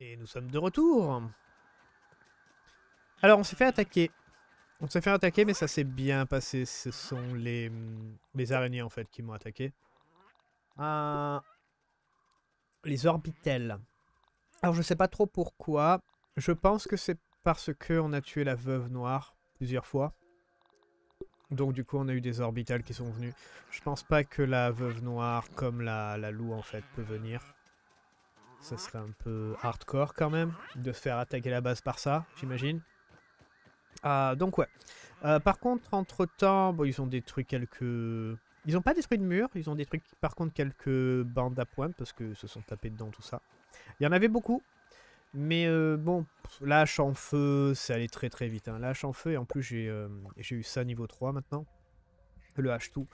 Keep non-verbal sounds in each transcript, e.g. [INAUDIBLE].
Et nous sommes de retour. Alors, on s'est fait attaquer. On s'est fait attaquer, mais ça s'est bien passé. Ce sont les, les araignées, en fait, qui m'ont attaqué. Ah, les orbitelles. Alors, je sais pas trop pourquoi. Je pense que c'est parce que on a tué la veuve noire plusieurs fois. Donc du coup on a eu des orbitales qui sont venus. Je pense pas que la veuve noire comme la, la loup en fait peut venir. Ça serait un peu hardcore quand même de faire attaquer la base par ça, j'imagine. Ah, donc ouais. Euh, par contre, entre-temps, ils ont détruit quelques... Ils ont pas détruit de murs, ils ont détruit par contre quelques bandes à pointe parce que se sont tapés dedans tout ça. Il y en avait beaucoup, mais euh, bon, la hache en feu, c'est allé très très vite. Hein. La hache en feu, et en plus j'ai euh, j'ai eu ça niveau 3 maintenant. Le H2.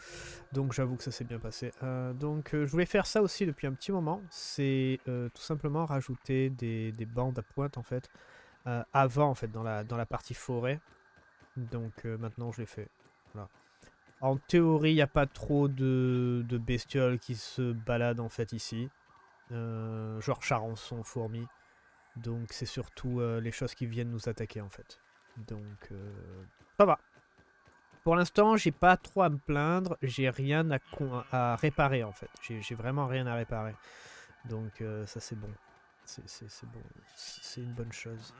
Donc j'avoue que ça s'est bien passé. Euh, donc je voulais faire ça aussi depuis un petit moment. C'est tout simplement rajouter des, des, bandes à pointe en fait. avant en fait dans la, dans la partie forêt. Donc maintenant je l'ai fait. En théorie, il n'y a pas trop de, de, bestioles qui se baladent en fait ici. genre charançon, fourmis. Donc c'est surtout euh, les choses qui viennent nous attaquer en fait. Donc euh, ça va. Pour l'instant, j'ai pas trop à me plaindre. J'ai rien à, à, réparer en fait. J'ai vraiment rien à réparer. Donc euh, ça c'est bon. C'est bon. C'est une bonne chose.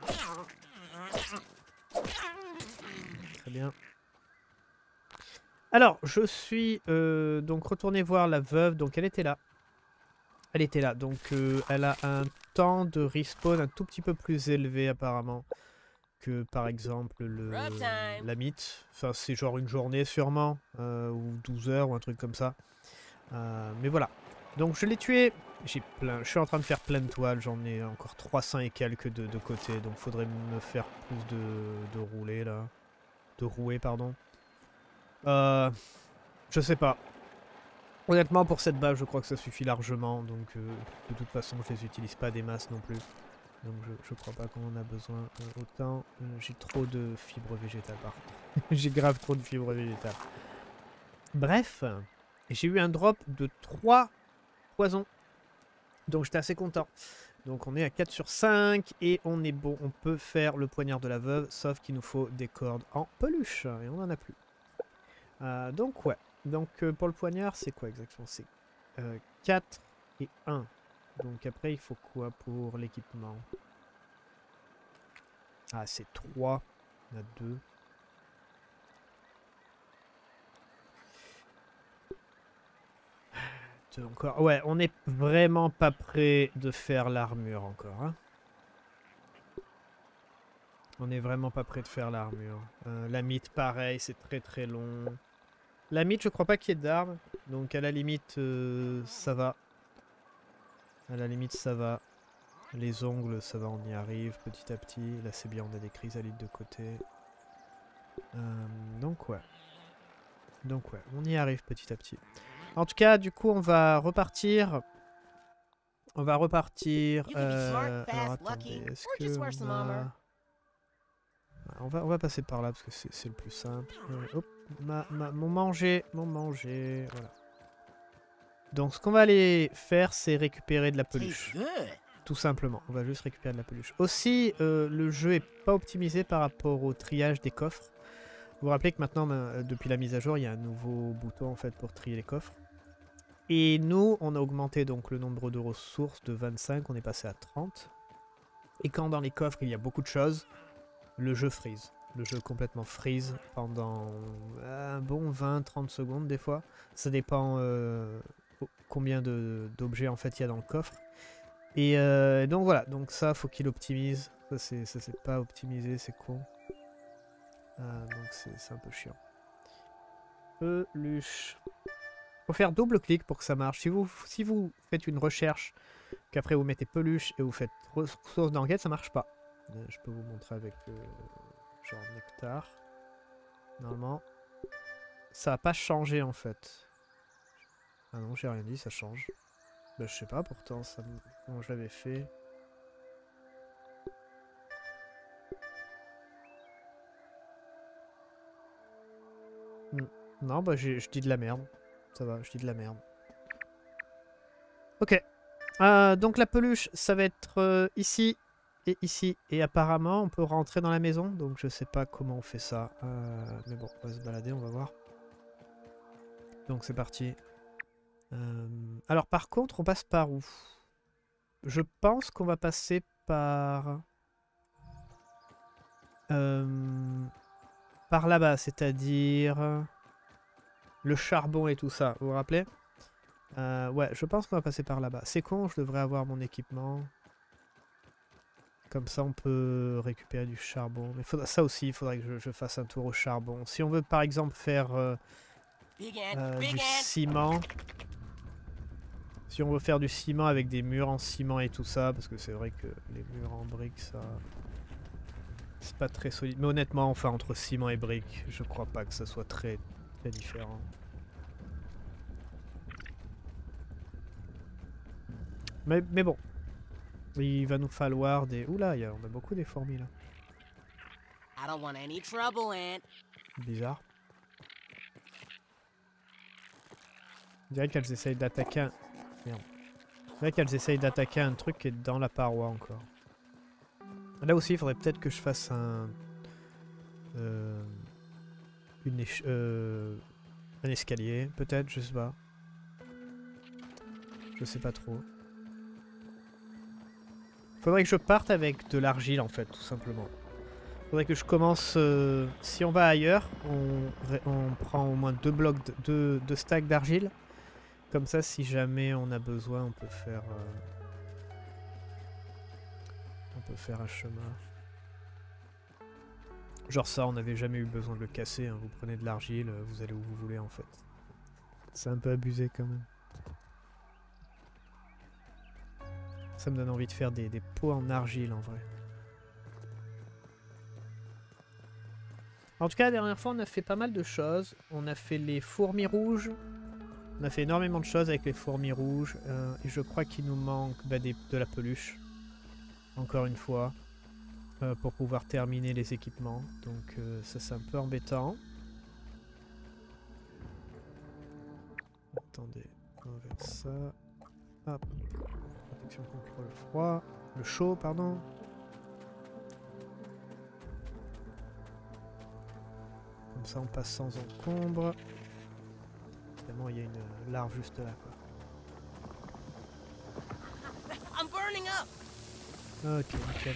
Très bien. Alors, je suis donc retourné voir la veuve. Donc elle était là. Elle était là, donc euh, elle a un temps de respawn un tout petit peu plus élevé apparemment que par exemple le la mythe. Enfin c'est genre une journée sûrement, euh, ou 12 heures ou un truc comme ça. Euh, mais voilà. Donc je l'ai tué, j'ai plein, je suis en train de faire plein de toiles, j'en ai encore 300 et quelques de, de, côté, donc faudrait me faire plus de, de rouler là. De rouer pardon. Euh, je sais pas. Honnêtement, pour cette base, je crois que ça suffit largement. Donc, de toute façon, je les utilise pas des masses non plus. Donc, je, crois pas qu'on en a besoin euh, autant. Euh, j'ai trop de fibres végétales, par contre. [LAUGHS] j'ai grave trop de fibres végétales. Bref, j'ai eu un drop de 3 poisons. Donc, j'étais assez content. Donc, on est à 4 sur 5 et on est bon. On peut faire le poignard de la veuve, sauf qu'il nous faut des cordes en peluche. Et on en a plus. donc, ouais. Donc euh, pour le poignard, c'est quoi exactement? C'est 4 euh, et 1. Donc après, il faut quoi pour l'équipement? Ah, c'est 3. Il y en a 2. Encore. Ouais, on n'est vraiment pas prêt de faire l'armure encore. Hein. on n'est vraiment pas prêt de faire l'armure. Euh, la mythe, pareil, c'est très très long. La mythe, je crois pas qu'il y ait d'armes. Donc à la limite, euh, ça va. À la limite, ça va. Les ongles, ça va, on y arrive petit à petit. Là, c'est bien, on a des chrysalides de côté. Euh, donc ouais. Donc ouais, on y arrive petit à petit. En tout cas, du coup, on va repartir. On va repartir. Euh, alors attendez, est-ce que on, va... on va... on va passer par là parce que c'est le plus simple. hop ma, mon manger, mon manger, voilà. Donc ce qu'on va aller faire, c'est récupérer de la peluche. Tout simplement, on va juste récupérer de la peluche. Aussi, euh, le jeu est pas optimisé par rapport au triage des coffres. Vous vous rappelez que maintenant, euh, depuis la mise à jour, il y a un nouveau bouton en fait pour trier les coffres. Et nous, on a augmenté donc le nombre de ressources de 25, on est passé à 30. Et quand dans les coffres il y a beaucoup de choses, le jeu freeze le jeu complètement freeze pendant un bon 20-30 secondes des fois. Ça dépend euh, combien d'objets en fait il y a dans le coffre. Et euh, donc voilà, donc ça faut qu'il optimise. Ça c'est pas optimisé, c'est con. Euh, donc c'est un peu chiant. Peluche. Faut faire double clic pour que ça marche. Si vous, faites une recherche, qu'après vous mettez peluche et vous faites ressources d'enquête, ça marche pas. Je peux vous montrer avec genre nectar. Normalement, ça a pas changé en fait. Ah non, j'ai rien dit, ça change. Bah, je sais pas, pourtant, ça, comment je l'avais fait? Hmm. Non, bah je dis de la merde. Ça va, je dis de la merde. Ok. Euh, donc la peluche, ça va être euh, ici et ici. Et apparemment, on peut rentrer dans la maison. Donc je sais pas comment on fait ça. Euh, mais bon, on va se balader, on va voir. Donc c'est parti. Alors par contre, on passe par où? Je pense qu'on va passer par... par là-bas, c'est-à-dire le charbon et tout ça. Vous vous rappelez? Euh, Ouais, je pense qu'on va passer par là-bas. C'est con, je devrais avoir mon équipement. Comme ça, on peut récupérer du charbon. Mais faudra, ça aussi, il faudrait que je, fasse un tour au charbon. Si on veut, par exemple, faire euh, euh, du ciment... Si on veut faire du ciment avec des murs en ciment et tout ça, parce que c'est vrai que les murs en briques, ça... C'est pas très solide. Mais honnêtement, enfin, entre ciment et briques, je crois pas que ça soit très, très différent. Mais, mais bon. Il va nous falloir des... Oula, y a, on a beaucoup des fourmis là. Bizarre. On dirait qu'elles essayent d'attaquer un... On dirait qu'elles essayent d'attaquer un truc qui est dans la paroi encore. Là aussi, il faudrait peut-être que je fasse un... Euh, une euh, un escalier, peut-être, je sais pas. Je sais pas trop. Faudrait que je parte avec de l'argile en fait, tout simplement. Faudrait que je commence... Euh, si on va ailleurs, on, prend au moins deux blocs, de, deux, stacks d'argile. Comme ça, si jamais on a besoin, on peut faire... Euh, on peut faire un chemin. Genre ça, on n'avait jamais eu besoin de le casser. Hein. Vous prenez de l'argile, vous allez où vous voulez en fait. C'est un peu abusé quand même. Ça me donne envie de faire des, pots en argile en vrai. En tout cas, la dernière fois, on a fait pas mal de choses. On a fait les fourmis rouges. On a fait énormément de choses avec les fourmis rouges. Euh, et je crois qu'il nous manque bah, de la peluche. Encore une fois. Euh, pour pouvoir terminer les équipements. Donc euh, ça, c'est un peu embêtant. Attendez, on va faire ça. Hop contre le froid. Le chaud, pardon. Comme ça, on passe sans encombre. Il y a une larve juste là, quoi. Ok, nickel.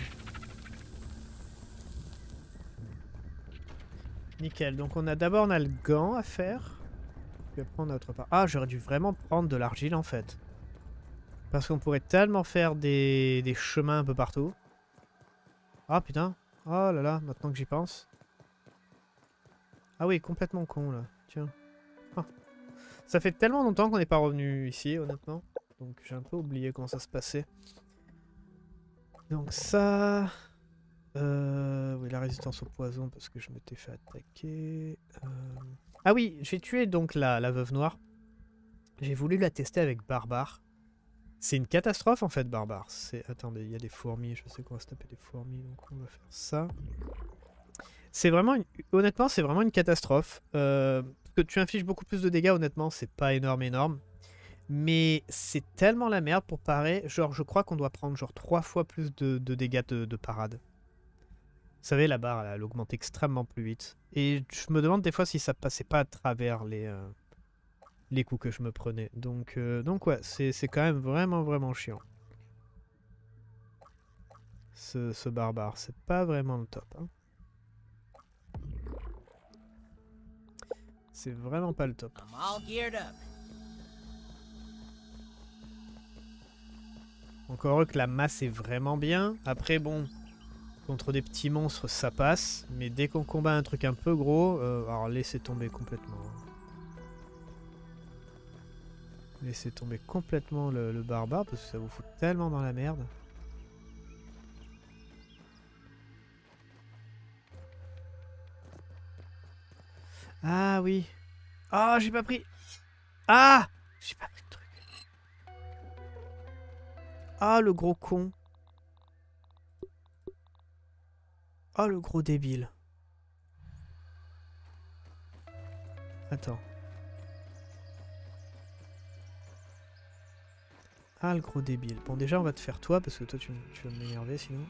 Nickel. Donc on a d'abord on a le gant à faire. Puis après on a autre part. Ah, j'aurais dû vraiment prendre de l'argile en fait. Parce qu'on pourrait tellement faire des, chemins un peu partout. Ah putain. Oh là là, maintenant que j'y pense. Ah oui, complètement con là. Ça fait tellement longtemps qu'on n'est pas revenu ici, honnêtement. Donc j'ai un peu oublié comment ça se passait. Donc ça... Euh, oui, la résistance au poison parce que je m'étais fait attaquer. Euh, ah oui, j'ai tué donc la, la veuve noire. J'ai voulu la tester avec Barbare. C'est une catastrophe en fait, barbare. Attendez, il y a des fourmis. Je sais qu'on va se taper des fourmis, donc on va faire ça. C'est vraiment... Honnêtement, c'est vraiment une catastrophe. Euh, que tu infliges beaucoup plus de dégâts, honnêtement, c'est pas énorme, énorme. Mais c'est tellement la merde pour parer. Genre, je crois qu'on doit prendre genre trois fois plus de, dégâts de, parade. Vous savez, la barre, elle, augmente extrêmement plus vite. Et je me demande des fois si ça passait pas à travers les... Euh, coups que je me prenais. Donc, euh, donc ouais, c'est quand même vraiment, vraiment chiant. Ce, ce barbare, c'est pas vraiment le top. Hein. C'est vraiment pas le top. Encore heureux que la masse est vraiment bien. Après, bon, contre des petits monstres, ça passe. Mais dès qu'on combat un truc un peu gros, euh, alors laissez tomber complètement. Laissez tomber complètement le, barbare parce que ça vous fout tellement dans la merde. Ah oui. Ah, j'ai pas pris. Ah J'ai pas pris de truc. Ah, le gros con. Ah, le gros débile. Attends. Ah, le gros débile. Bon, déjà, on va te faire toi, parce que toi, tu, tu vas m'énerver, sinon.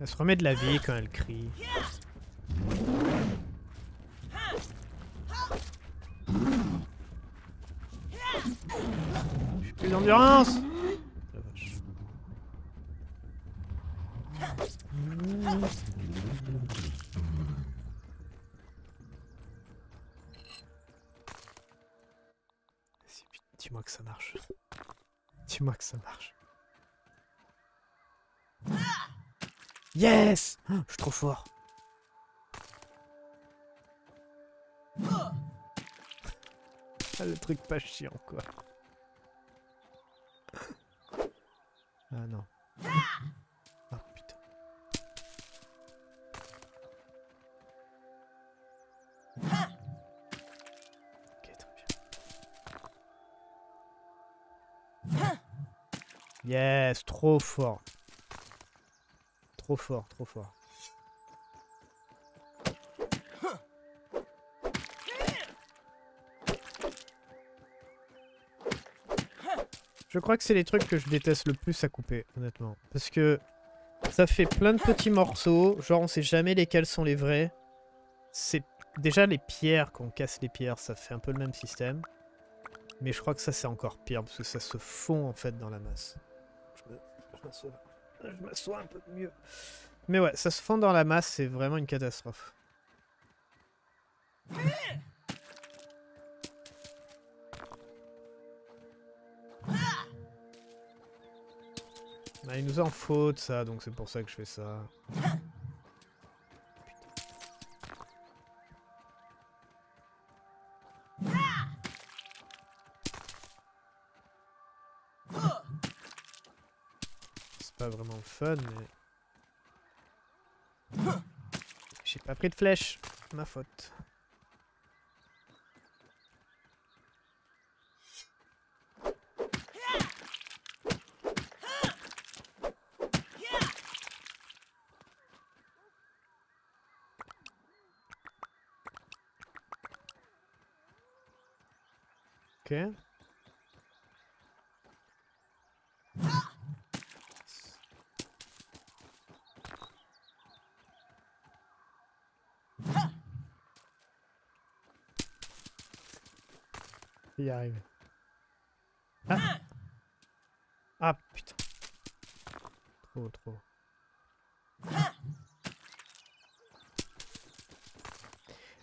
Elle se remet de la vie quand elle crie. J'ai plus d'endurance La vache. Vas-y, putain, Dis-moi que ça marche. Dis-moi que ça marche. Yes Ah, Je suis trop fort. Ah, le truc pas chiant, quoi. Ah non. Yes, trop fort. Trop fort, trop fort. Je crois que c'est les trucs que je déteste le plus à couper, honnêtement. Parce que ça fait plein de petits morceaux, genre on sait jamais lesquels sont les vrais. C'est déjà les pierres, quand on casse les pierres, ça fait un peu le même système. Mais je crois que ça c'est encore pire, parce que ça se fond en fait dans la masse. Je m'assois un peu mieux. Mais ouais, ça se fond dans la masse, c'est vraiment une catastrophe. Ah, il nous en faute ça, donc c'est pour ça que je fais ça. Mais... J'ai pas pris de flèche, ma faute. Ok. Ah Ah putain. Trop, trop.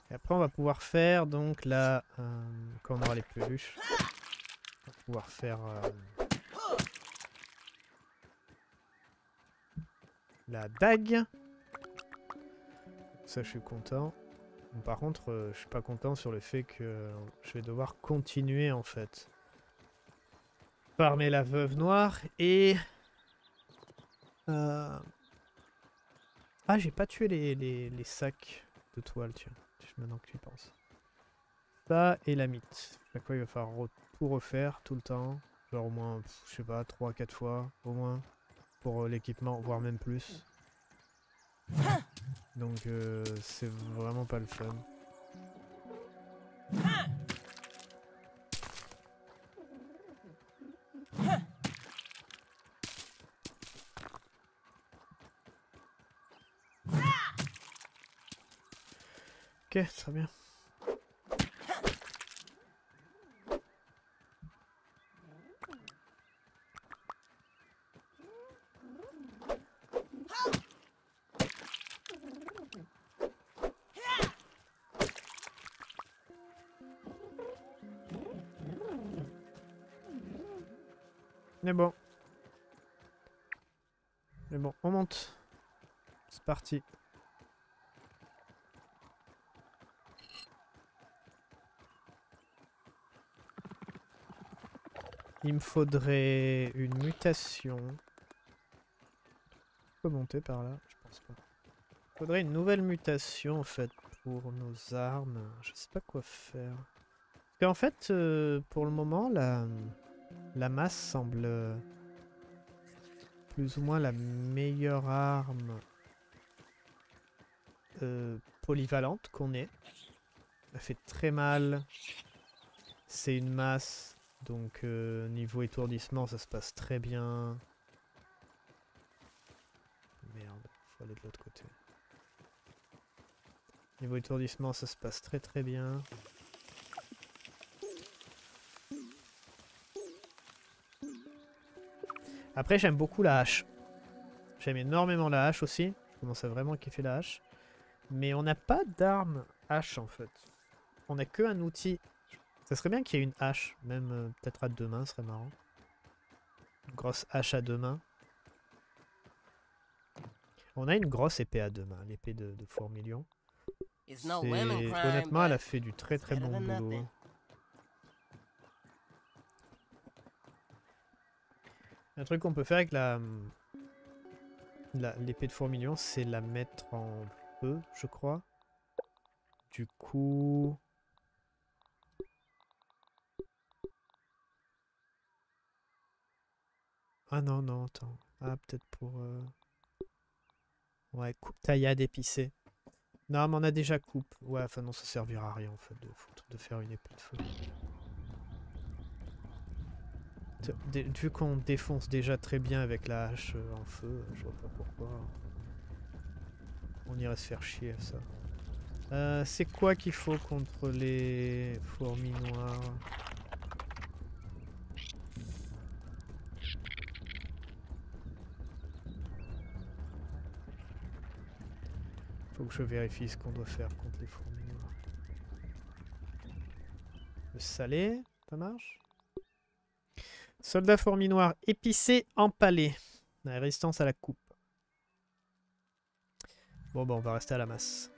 Et après on va pouvoir faire donc là, euh, quand on aura les peluches, on va pouvoir faire euh, la dague. Ça je suis content. Par contre, euh, je suis pas content sur le fait que je vais devoir continuer en fait. Farmer la veuve noire et... Euh... Ah, j'ai pas tué les, sacs de toile, tiens. Maintenant que tu y penses. Ça et la mythe. Chaque fois, il va falloir tout refaire tout le temps. Genre au moins, je sais pas, 3-4 fois au moins. Pour euh, l'équipement, voire même plus. Donc euh, c'est vraiment pas le fun. Ok, très bien. Parti. Il me faudrait une mutation. Je monter par là Je pense pas. Il faudrait une nouvelle mutation en fait pour nos armes. Je sais pas quoi faire. Parce qu'en fait, euh, pour le moment, la, la masse semble euh, plus ou moins la meilleure arme euh, polyvalente qu'on ait. Elle fait très mal. C'est une masse. Donc niveau étourdissement, ça se passe très bien. Merde, faut aller de l'autre côté. Niveau étourdissement, ça se passe très très bien. Après, j'aime beaucoup la hache. J'aime énormément la hache aussi. Je commence à vraiment kiffer la hache. Mais on n'a pas d'arme hache en fait. On n'a qu'un outil. Ça serait bien qu'il y ait une hache. Même euh, peut-être à deux mains, ce serait marrant. Une grosse hache à deux mains. On a une grosse épée à deux mains, l'épée de, de Fourmilion. Honnêtement, elle a fait du très très bon boulot. Un truc qu'on peut faire avec la l'épée de fourmilion, c'est la mettre en je crois. Du coup... Ah non, non, attends. Ah, peut-être pour... Euh... Ouais, coupe taillade épicée. Non, mais on a déjà coupe. Ouais, enfin non, ça servira à rien en fait de, de faire une épée de feu. vu qu'on défonce déjà très bien avec la hache euh, en feu, je vois pas pourquoi on se faire chier à ça. Euh, c'est quoi qu'il faut contre les fourmis noires? Faut que je vérifie ce qu'on doit faire contre les fourmis noires. Le salé, ça marche? Soldat fourmi noir épicé empalé. La résistance à la coupe. Bon, bon, on va rester à la masse.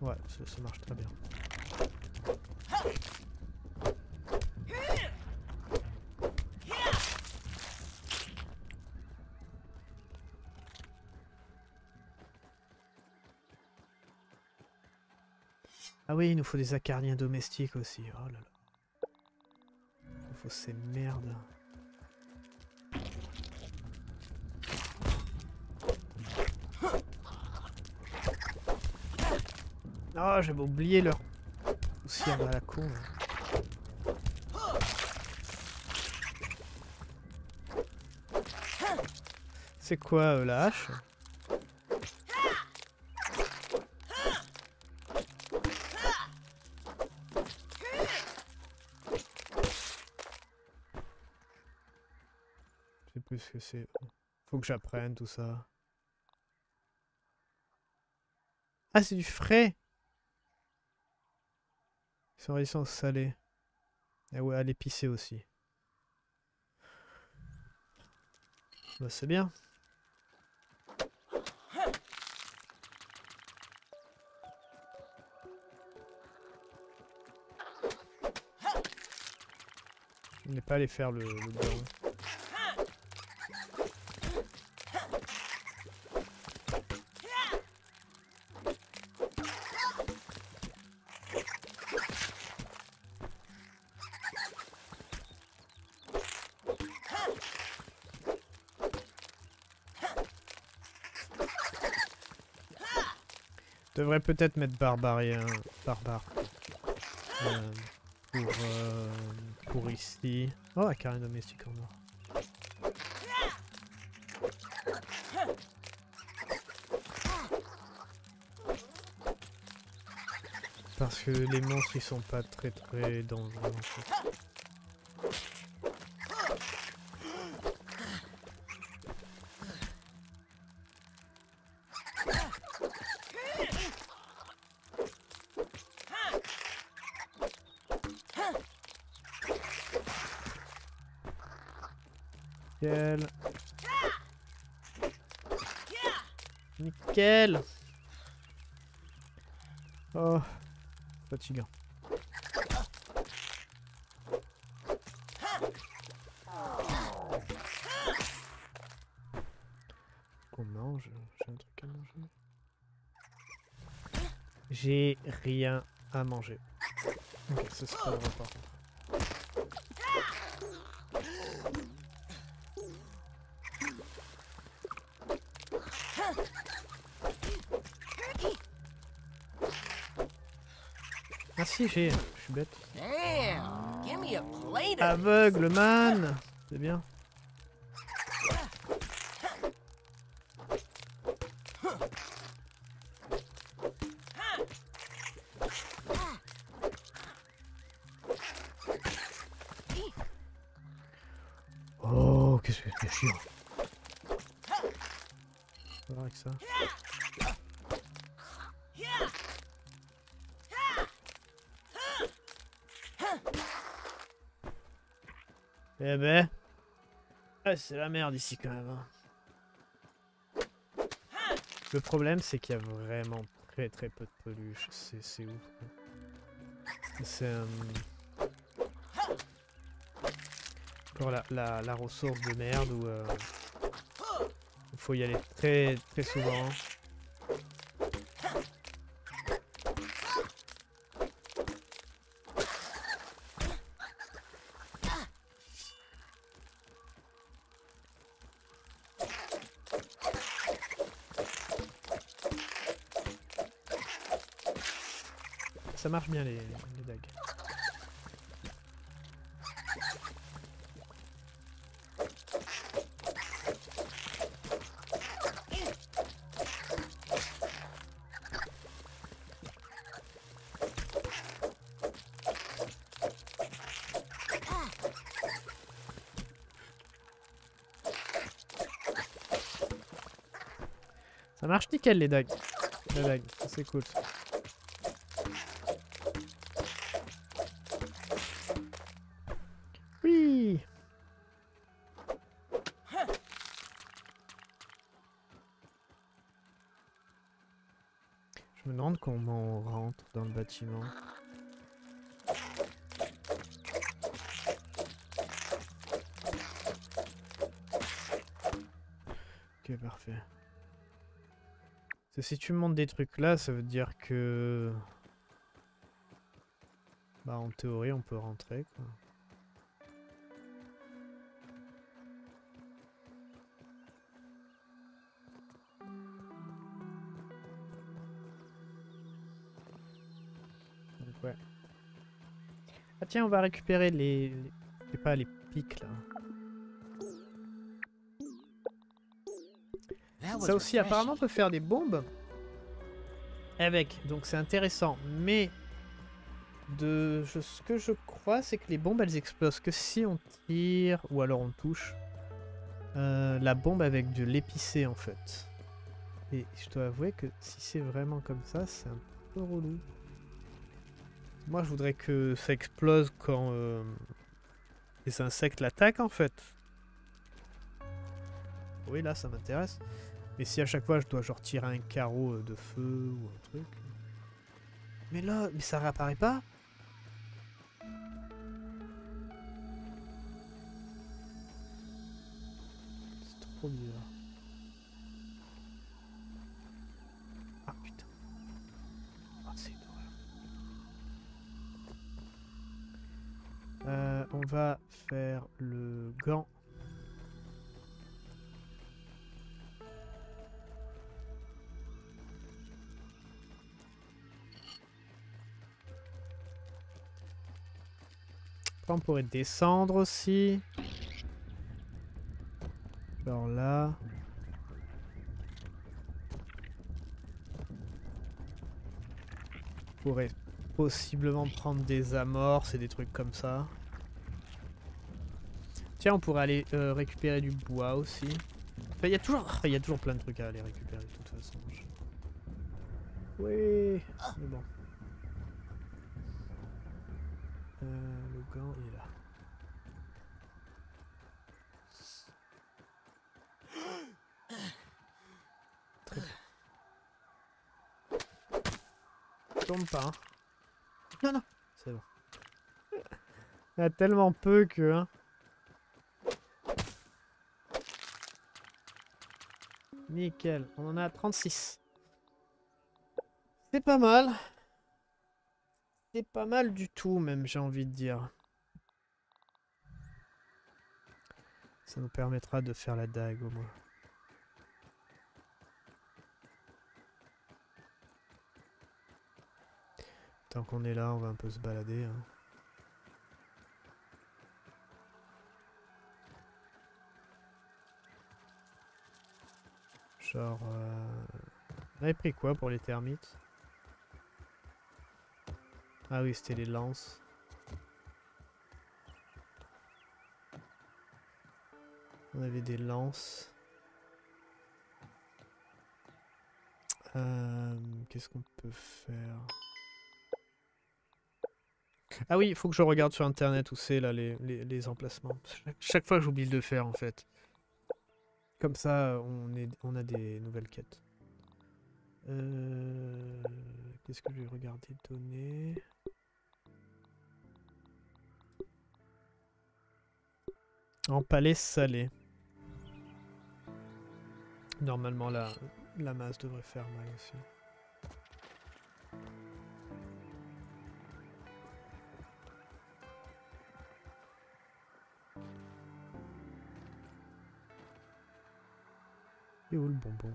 Ouais, ça marche très bien. Ah oui, il nous faut des acarniens domestiques aussi. Oh là là. Faut ces merdes. Oh, j'avais oublié leur poussière à la con. C'est quoi euh, la hache? Que c'est... Faut que j'apprenne tout ça. Ah, c'est du frais sont résistants salés. Et ouais, à l'épicé aussi. Bah, c'est bien. Je n'ai pas allé faire le peut-être mettre barbarien, barbare. Euh, pour, euh, pour ici. Oh, la carrière domestique en or. Parce que les monstres ils sont pas très très dangereux en fait. Nickel. Oh, fatigant. qu'on mange J'ai un truc à manger J'ai rien à manger. Ok, c'est pas le repas. Si, j'ai. Je suis bête. Damn! Give me a plate of Aveugle, man C'est bien. C'est la merde ici quand même. hein. Le problème, c'est qu'il y a vraiment très très peu de peluches. C'est ouf. C'est euh, encore la, ressource de merde où euh, il faut y aller très très souvent. Marche bien les, dagues. Ça marche nickel les dagues. Les dagues, ça, c'est cool. Comment on rentre dans le bâtiment. Ok, parfait. Si tu me montres des trucs là, ça veut dire que... Bah en théorie on peut rentrer quoi. Tiens, on va récupérer les... les... pas, les pics là. Ça aussi, apparemment, on peut faire des bombes avec. Donc c'est intéressant. Mais de je- ce que je crois, c'est que les bombes, elles explosent que si on tire ou alors on touche euh, la bombe avec de l'épicé en fait. Et je dois avouer que si c'est vraiment comme ça, c'est un peu relou. Moi, je voudrais que ça explose quand euh, les insectes l'attaquent en fait. Oui, là, ça m'intéresse. Mais si à chaque fois je dois genre tirer un carreau euh, de feu ou un truc. Mais là, mais ça réapparaît pas C'est trop bizarre. On va faire le gant. On pourrait descendre aussi. Alors là. On pourrait possiblement prendre des amorces et des trucs comme ça. Tiens, on pourrait aller euh, récupérer du bois aussi. Enfin, il y a toujours, il y a toujours plein de trucs à aller récupérer de toute façon. Oui, mais bon. Euh, le gant, il est là. Très bien. Tombe pas. hein. Non, non, c'est bon. Il y a tellement peu que... hein. Nickel. On en a 36. C'est pas mal. C'est pas mal du tout, même, j'ai envie de dire. Ça nous permettra de faire la dague, au moins. Tant qu'on est là, on va un peu se balader. hein. Genre... On avait pris quoi pour les termites? Ah oui, c'était les lances. On avait des lances. Euh, Qu'est-ce qu'on peut faire? Ah oui, il faut que je regarde sur internet où c'est là les, les- emplacements. Chaque, chaque fois j'oublie de le faire en fait. Comme ça on, est, on a des nouvelles quêtes. Euh, Qu'est-ce que je vais regarder données En palais salé. Normalement la, la masse devrait faire mal aussi. Le bonbon?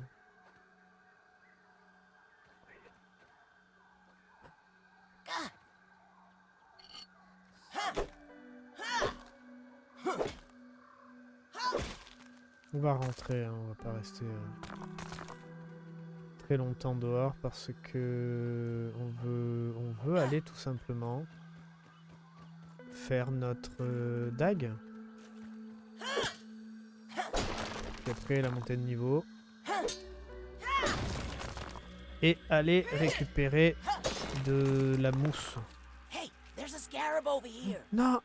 On va rentrer, hein, on va pas rester euh, très longtemps dehors parce que on veut, on veut aller tout simplement faire notre euh, dague. Puis après la montée de niveau. Et aller récupérer de la mousse. Hey, there's a scarab over here. Non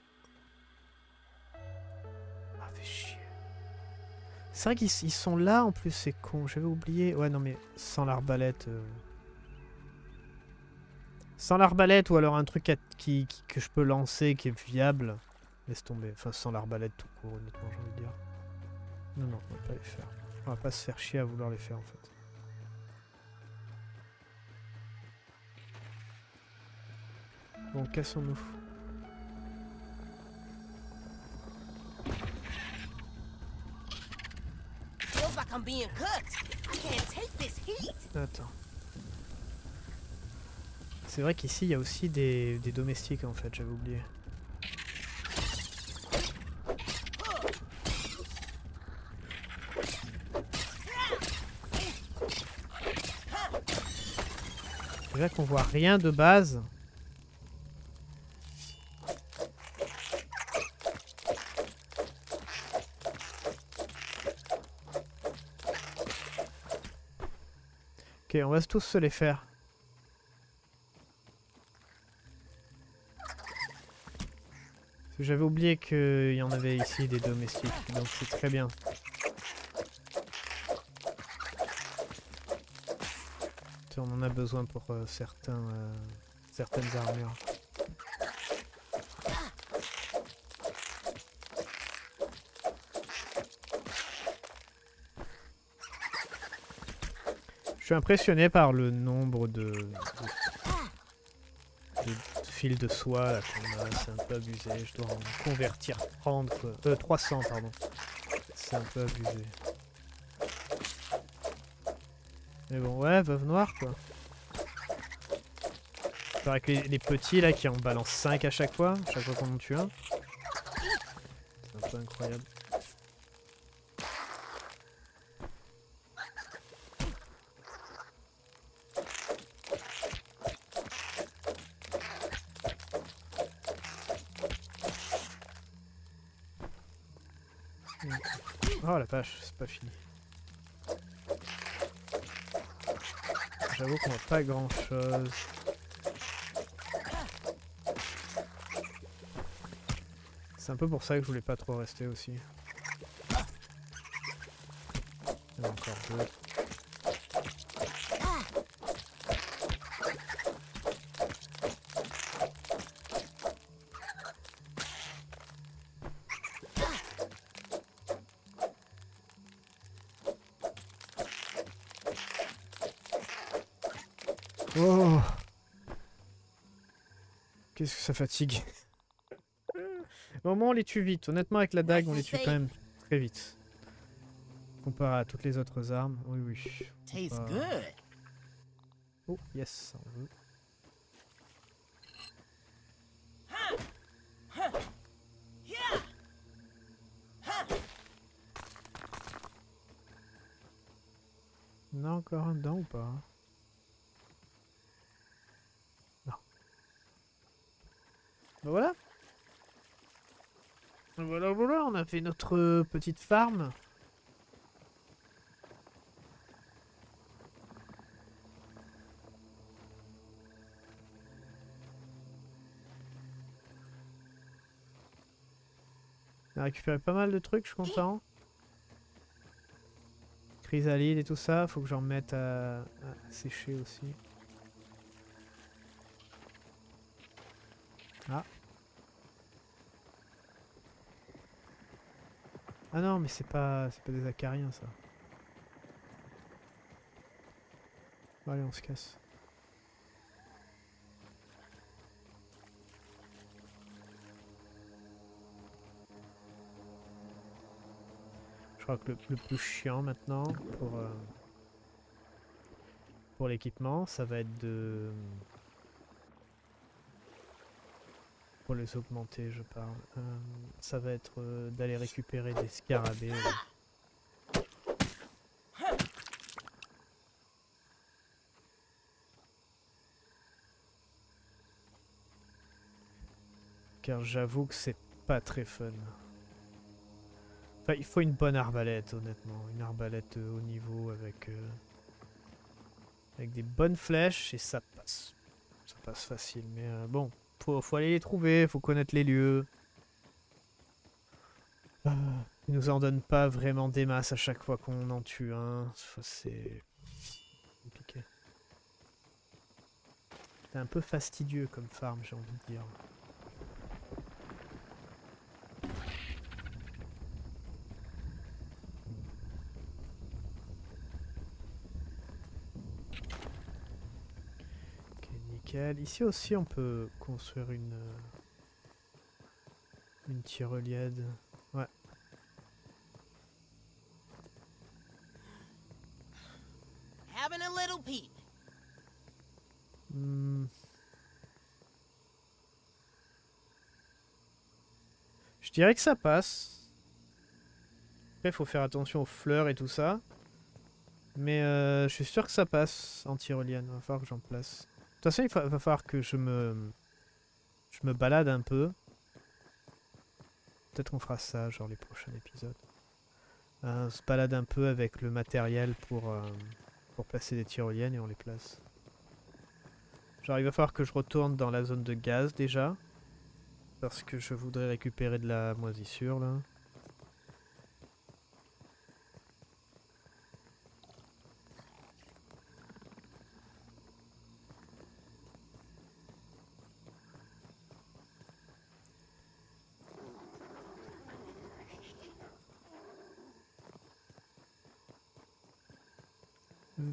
Ah, fait chier. C'est vrai qu'ils ils sont là en plus, c'est con. J'avais oublié. Ouais, non, mais sans l'arbalète. euh. Sans l'arbalète ou alors un truc à- qui, qui- que je peux lancer qui est viable. Laisse tomber. Enfin, sans l'arbalète tout court, honnêtement, j'ai envie de dire. Non, non, on va pas les faire. On va pas se faire chier à vouloir les faire en fait. Bon, cassons-nous. Attends. C'est vrai qu'ici il y a aussi des, des domestiques en fait, j'avais oublié. Qu'on voit rien de base. Ok, on va tous se les faire. J'avais oublié qu'il y en avait ici des domestiques, donc c'est très bien. On en a besoin pour euh, certains, euh, certaines armures. Je suis impressionné par le nombre de, de, fils de soie c'est un peu abusé. Je dois en convertir 30, quoi. Euh, 300 pardon. C'est un peu abusé. Mais bon, ouais, veuve noire quoi. Il paraît que les, les petits là qui en balancent 5 à chaque fois, chaque fois qu'on en tue un. C'est un peu incroyable. Oh la vache, c'est pas fini. J'avoue qu'on voit pas grand chose. C'est un peu pour ça que je voulais pas trop rester aussi. Il y en a encore deux. Fatigue. [LAUGHS] Au moins on les tue vite. Honnêtement avec la dague on les tue quand même très vite. Comparé à toutes les autres armes. Oui oui. Oh yes, ça on veut. Yeah. Il y en a encore un dedans ou pas Non. Ben voilà. Voilà, voilà, on fait notre euh, petite farm. On a récupéré pas mal de trucs, je suis content. Chrysalide et tout ça, faut que j'en mette à, à sécher aussi. Ah. Ah non, mais c'est pas, c'est pas des acariens ça. Bon, allez, on se casse. Je crois que le, plus chiant maintenant pour, euh, pour l'équipement, ça va être de... Pour les augmenter, je parle. Euh, ça va être euh, d'aller récupérer des scarabées. Car j'avoue que c'est pas très fun. Enfin, il faut une bonne arbalète, honnêtement. Une arbalète euh, haut niveau avec, euh, avec des bonnes flèches et ça passe. Ça passe facile. Mais euh, bon, faut, faut aller les trouver, faut connaître les lieux. Euh, ils nous en donnent pas vraiment des masses à chaque fois qu'on en tue un. Enfin, C'est compliqué. C'est un peu fastidieux comme farm, j'ai envie de dire. Ok, nickel. Ici aussi, on peut construire une, euh, une tyrolienne. Ouais. Having a little peep. Hmm. Je dirais que ça passe. Après, il faut faire attention aux fleurs et tout ça. Mais euh, je suis sûr que ça passe en tyrolienne. Va falloir que j'en place. Toute façon, il va falloir que je me, je me balade un peu. Peut-être qu'on fera ça, genre les prochains épisodes. On se balade un peu avec le matériel pour, euh, pour placer des tyroliennes et on les place. Genre, il va falloir que je retourne dans la zone de gaz déjà. Parce que je voudrais récupérer de la moisissure là. Alors.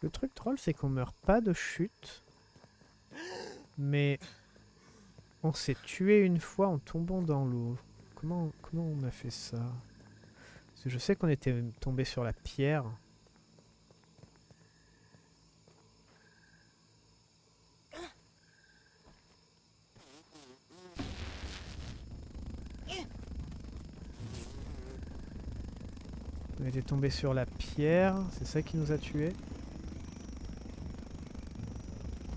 Le truc troll, c'est qu'on meurt pas de chute. Mais on s'est tué une fois en tombant dans l'eau. Comment, comment on a fait ça? Parce que je sais qu'on était tombé sur la pierre. On était tombé sur la pierre, c'est ça qui nous a tués?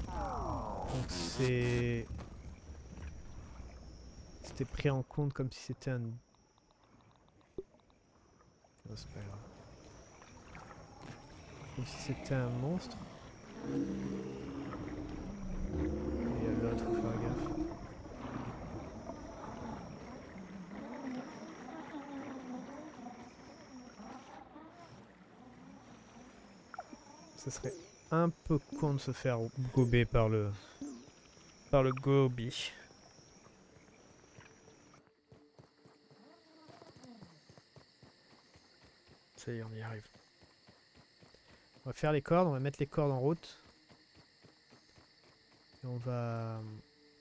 Donc c'est... C'était pris en compte comme si c'était un... Comme si c'était un monstre. Il y a l'autre, faut faire gaffe. Ce serait un peu con de se faire gober par le par le gobi. Ça y est, on y arrive. On va faire les cordes, on va mettre les cordes en route. Et on va euh,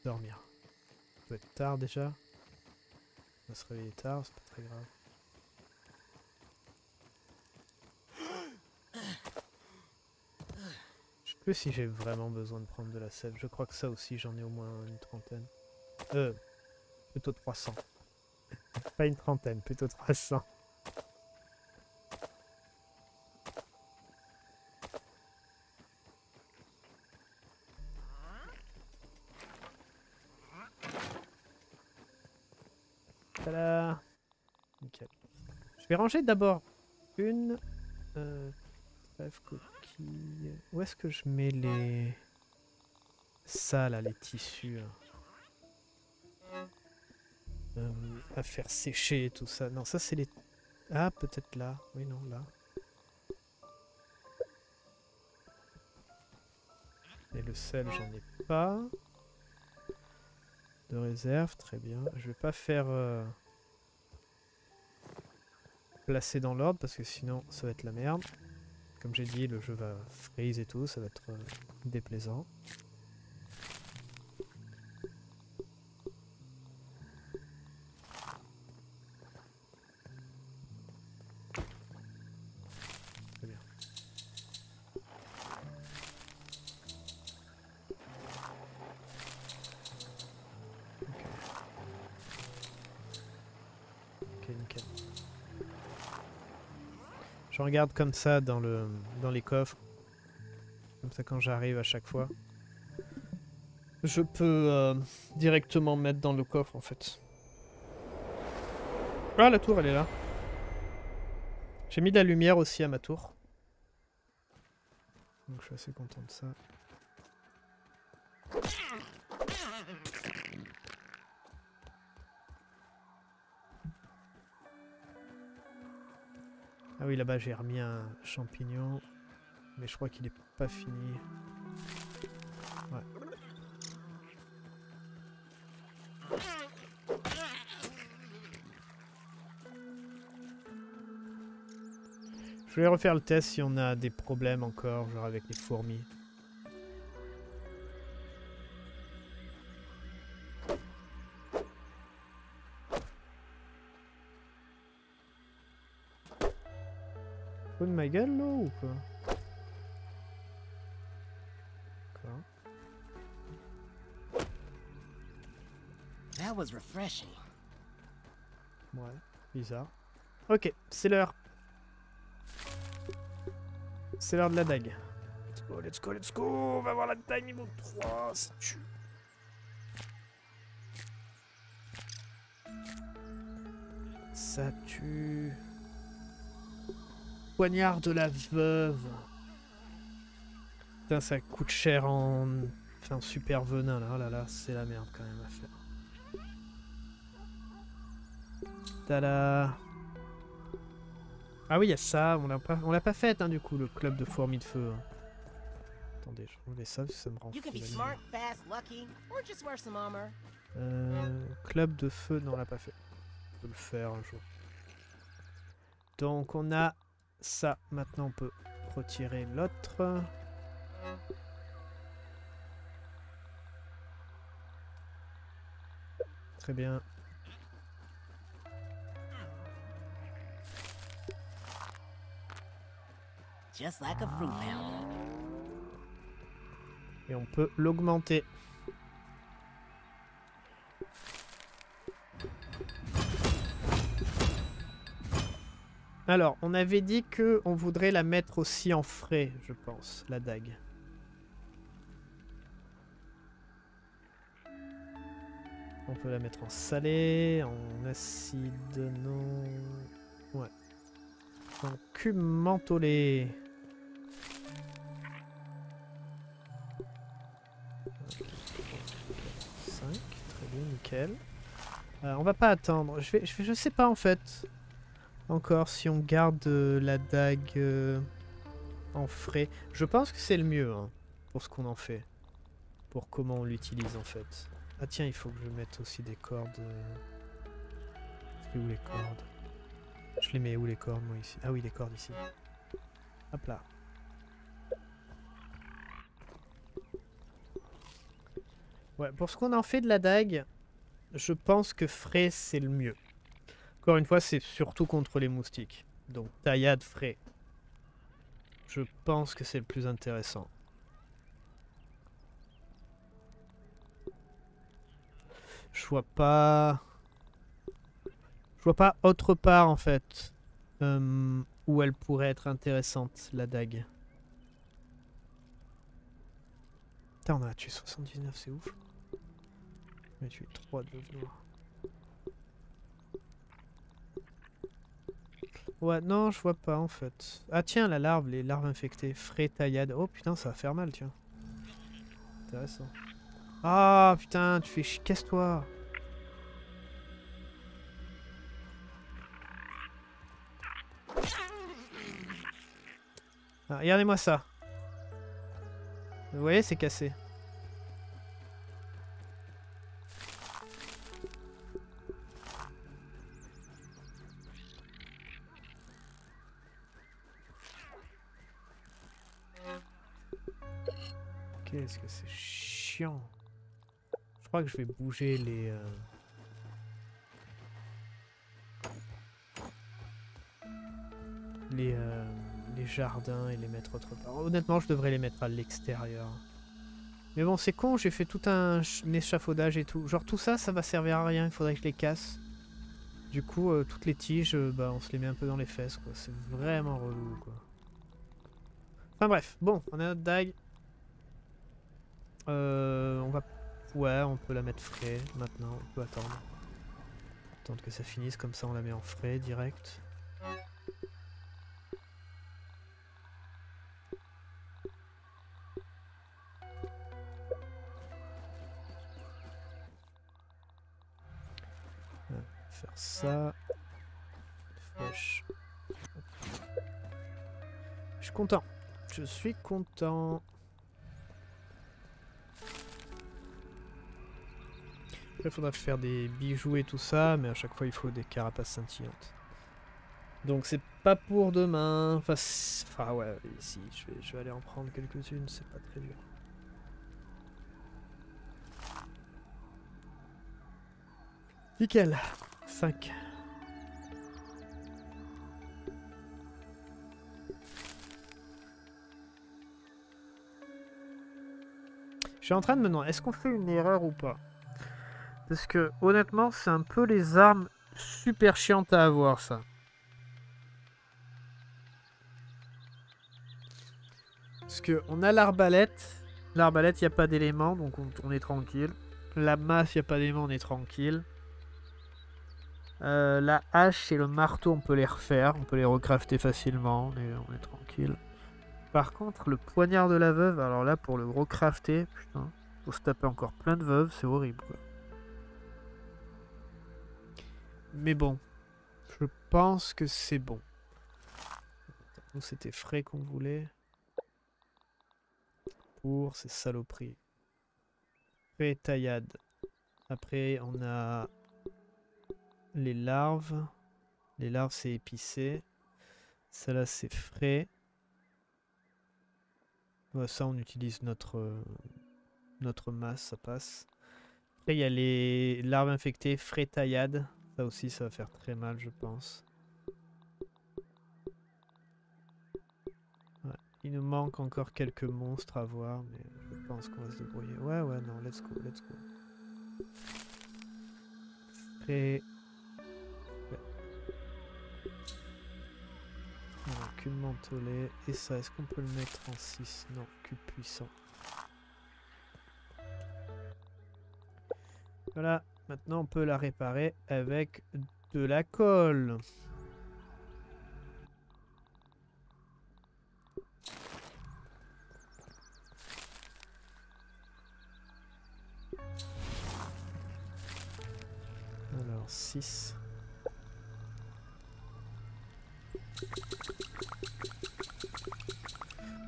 dormir. Ça doit être tard déjà. On va se réveiller tard, c'est pas très grave. Si j'ai vraiment besoin de prendre de la sève. Je crois que ça aussi, j'en ai au moins une trentaine. Euh, plutôt 300. [LAUGHS] pas une trentaine, plutôt 300. Tada Nickel. Je vais ranger d'abord une euh, trèfle coquille. Où est-ce que je mets les... Ça là, les tissus là Euh, À faire sécher et tout ça. Non, ça c'est les... Ah, peut-être là. Oui, non, là. Et le sel, j'en ai pas. De réserve, très bien. Je vais pas faire... euh, placer dans l'ordre parce que sinon ça va être la merde. Comme j'ai dit, le jeu va freeze et tout, ça va être euh, déplaisant. Regarde comme ça dans, le, dans les coffres. Comme ça quand j'arrive à chaque fois. Je peux euh, directement mettre dans le coffre en fait. Ah la tour elle est là. J'ai mis de la lumière aussi à ma tour. Donc je suis assez content de ça. Oui, là-bas j'ai remis un champignon. Mais je crois qu'il est pas fini. Je vais refaire le test si on a des problèmes encore, genre avec les fourmis. Ma gueule là ou quoi D'accord. That was refreshing. Ouais, bizarre. Ok, c'est l'heure. C'est l'heure de la dague. Let's go, let's go, let's go On va voir la dague niveau 3, ça tue. Ça tue. Poignard de la veuve. Putain, ça coûte cher en... Enfin, super venin, là. Oh là là, c'est la merde quand même à faire. Tada Ah oui, il y a ça, on l'a pas, on l'a pas fait hein, du coup, le club de fourmis de feu. hein. Attendez, je vais enlever ça parce que ça me rend You fou. can be la smart, lumière. fast, lucky, or just wear some armor. Euh, club de feu, non, on l'a pas fait. On peut le faire un jour. Donc on a ça. Maintenant on peut retirer l'autre. Très bien. Just like a fruit pounder. Et on peut l'augmenter. Alors, on avait dit que on voudrait la mettre aussi en frais, je pense, la dague. On peut la mettre en salé, en acide, non... Ouais. En cube mentholé. 5, très bien, nickel. Euh, on va pas attendre. Je vais, je je sais pas en fait. Encore, si on garde euh, la dague euh, en frais. Je pense que c'est le mieux hein, pour ce qu'on en fait. Pour comment on l'utilise en fait. Ah tiens, il faut que je mette aussi des cordes. Euh. C'est où les cordes? Je les mets où les cordes moi ici? Ah oui, les cordes ici. Hop là. Ouais, pour ce qu'on en fait de la dague, je pense que frais c'est le mieux. Encore une fois, c'est surtout contre les moustiques. Donc taillade frais. Je pense que c'est le plus intéressant. Je vois pas... Je vois pas autre part en fait euh, où elle pourrait être intéressante, la dague. Putain, on a tué 79, c'est ouf. On a tué 3 de noirs. Ouais, non, je vois pas en fait. Ah tiens, la larve, les larves infectées. Frais, taillade. Oh putain, ça va faire mal, tiens. Intéressant. Ah putain, tu fais chier. Casse-toi. Ah, Regardez-moi ça. Vous voyez, c'est cassé. Qu'est-ce que c'est chiant. Je crois que je vais bouger les... euh, Les, euh, les jardins et les mettre autre part. Honnêtement, je devrais les mettre à l'extérieur. Mais bon, c'est con, j'ai fait tout un, ch- un échafaudage et tout. Genre tout ça, ça va servir à rien, il faudrait que je les casse. Du coup, euh, toutes les tiges, euh, bah, on se les met un peu dans les fesses, quoi. C'est vraiment relou, quoi. Enfin bref, bon, on a notre dague. Euh, on va... Ouais, on peut la mettre frais maintenant, on peut attendre. Attendre que ça finisse, comme ça on la met en frais direct. Faire ça. Je suis content. Je suis content. Il faudra faire des bijoux et tout ça, mais à chaque fois, il faut des carapaces scintillantes. Donc, c'est pas pour demain. Enfin, enfin ouais, si, je vais, je vais aller en prendre quelques-unes, c'est pas très dur. Nickel. 5. Je suis en train de me demander, est-ce qu'on fait une erreur ou pas? Parce que honnêtement, c'est un peu les armes super chiantes à avoir, ça. Parce que on a l'arbalète. L'arbalète, il n'y a pas d'éléments, donc on, est tranquille. La masse, il n'y a pas d'éléments, on est tranquille. Euh, la hache et le marteau, on peut les refaire, on peut les recrafter facilement, on est, on est tranquille. Par contre, le poignard de la veuve, alors là, pour le recrafter, putain, faut se taper encore plein de veuves, c'est horrible. Mais bon, je pense que c'est bon. C'était frais qu'on voulait. Pour ces saloperies. Frais taillade. Après, on a les larves. Les larves, c'est épicé. Ça là, c'est frais. Ça, on utilise notre, notre masse, ça passe. Après, il y a les larves infectées, frais taillade. Ça aussi, ça va faire très mal, je pense. Il nous manque encore quelques monstres à voir, mais je pense qu'on va se débrouiller. Ouais, ouais, non, let's go, let's go. Frais. Ouais. Et ça, est-ce qu'on peut le mettre en 6 Non, cube puissant. Voilà, maintenant on peut la réparer avec de la colle. Alors, 6.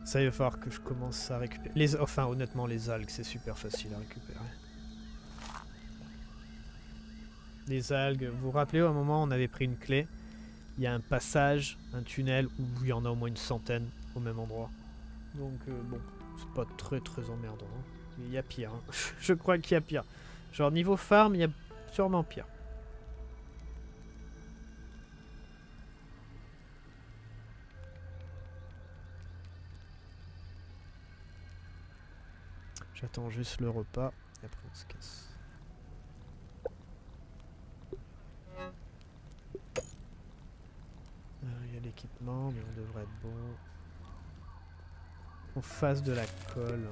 Ça, il va falloir que je commence à récupérer. Les, enfin, honnêtement, les algues, c'est super facile à récupérer. Les algues, vous vous rappelez, à un moment, on avait pris une clé. Il y a un passage, un tunnel, où il y en a au moins une centaine au même endroit. Donc, euh, bon, c'est pas très très emmerdant. hein. Il y a pire. hein. [LAUGHS] Je crois qu'il y a pire. Genre niveau farm, il y a sûrement pire. J'attends juste le repas et après on se casse. Mais on devrait être bon. On fasse de la colle.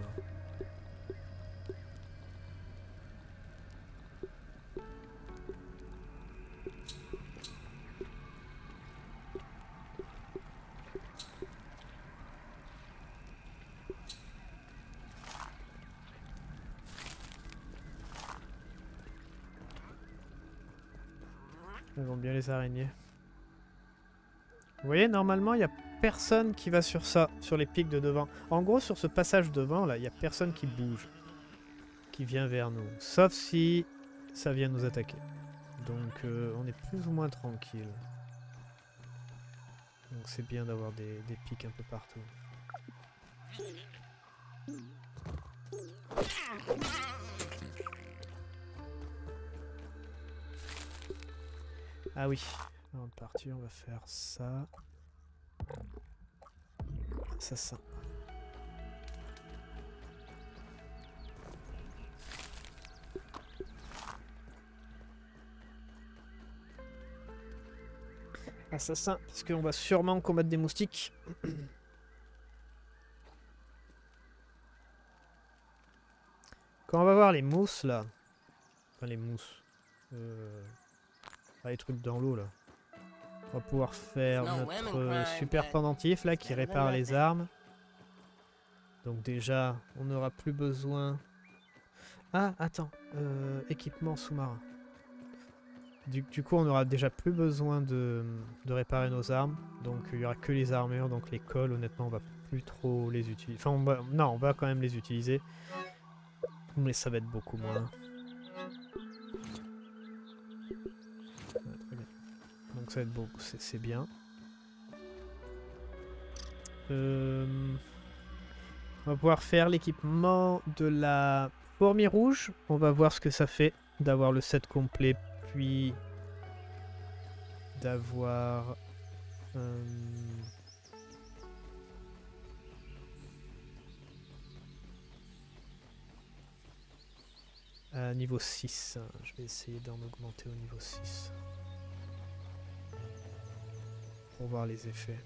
Elles vont bien les araignées. Vous voyez, normalement, il n'y a personne qui va sur ça, sur les pics de devant. En gros, sur ce passage devant, là, il n'y a personne qui bouge. Qui vient vers nous. Sauf si ça vient nous attaquer. Donc, euh, on est plus ou moins tranquille. Donc, c'est bien d'avoir des, des pics un peu partout. Ah oui, avant de partir, on va faire ça. Ça, ça. Assassin, parce qu'on va sûrement combattre des moustiques. [COUGHS] Quand on va voir les mousses là, enfin les mousses, euh, ah, les trucs dans l'eau là, on va pouvoir faire No notre euh, super pendentif là qui répare les armes. Donc déjà, on n'aura plus besoin. Ah, attends, euh, équipement sous-marin. Du, du coup, on aura déjà plus besoin de, de réparer nos armes. Donc il y aura que les armures, donc les cols, honnêtement, on va plus trop les utiliser. Enfin, on va- non, on va quand même les utiliser. Mais ça va être beaucoup moins. Ça va être beaucoup, c'est bien. Euh, on va pouvoir faire l'équipement de la fourmi rouge. On va voir ce que ça fait d'avoir le set complet, puis d'avoir... euh, niveau 6. Je vais essayer d'en augmenter au niveau 6. Pour voir les effets.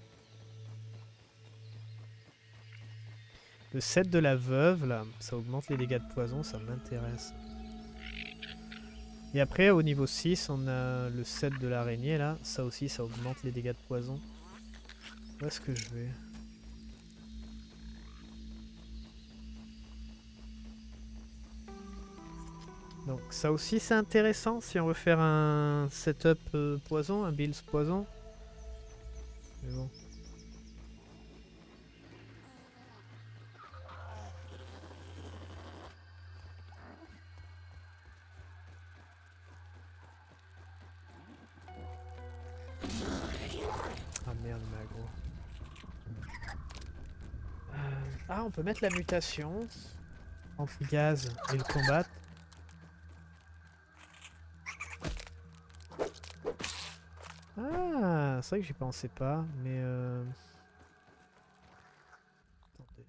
Le set de la veuve, là, ça augmente les dégâts de poison, ça m'intéresse. Et après, au niveau 6, on a le set de l'araignée, là. Ça aussi, ça augmente les dégâts de poison. Où est-ce que je vais? Donc ça aussi c'est intéressant si on veut faire un setup euh, poison, un build poison. Ah merde, magro. Euh, ah, on peut mettre la mutation. Anti-gaz et le combat. Ah, c'est vrai que j'y pensais pas, mais euh... Attendez.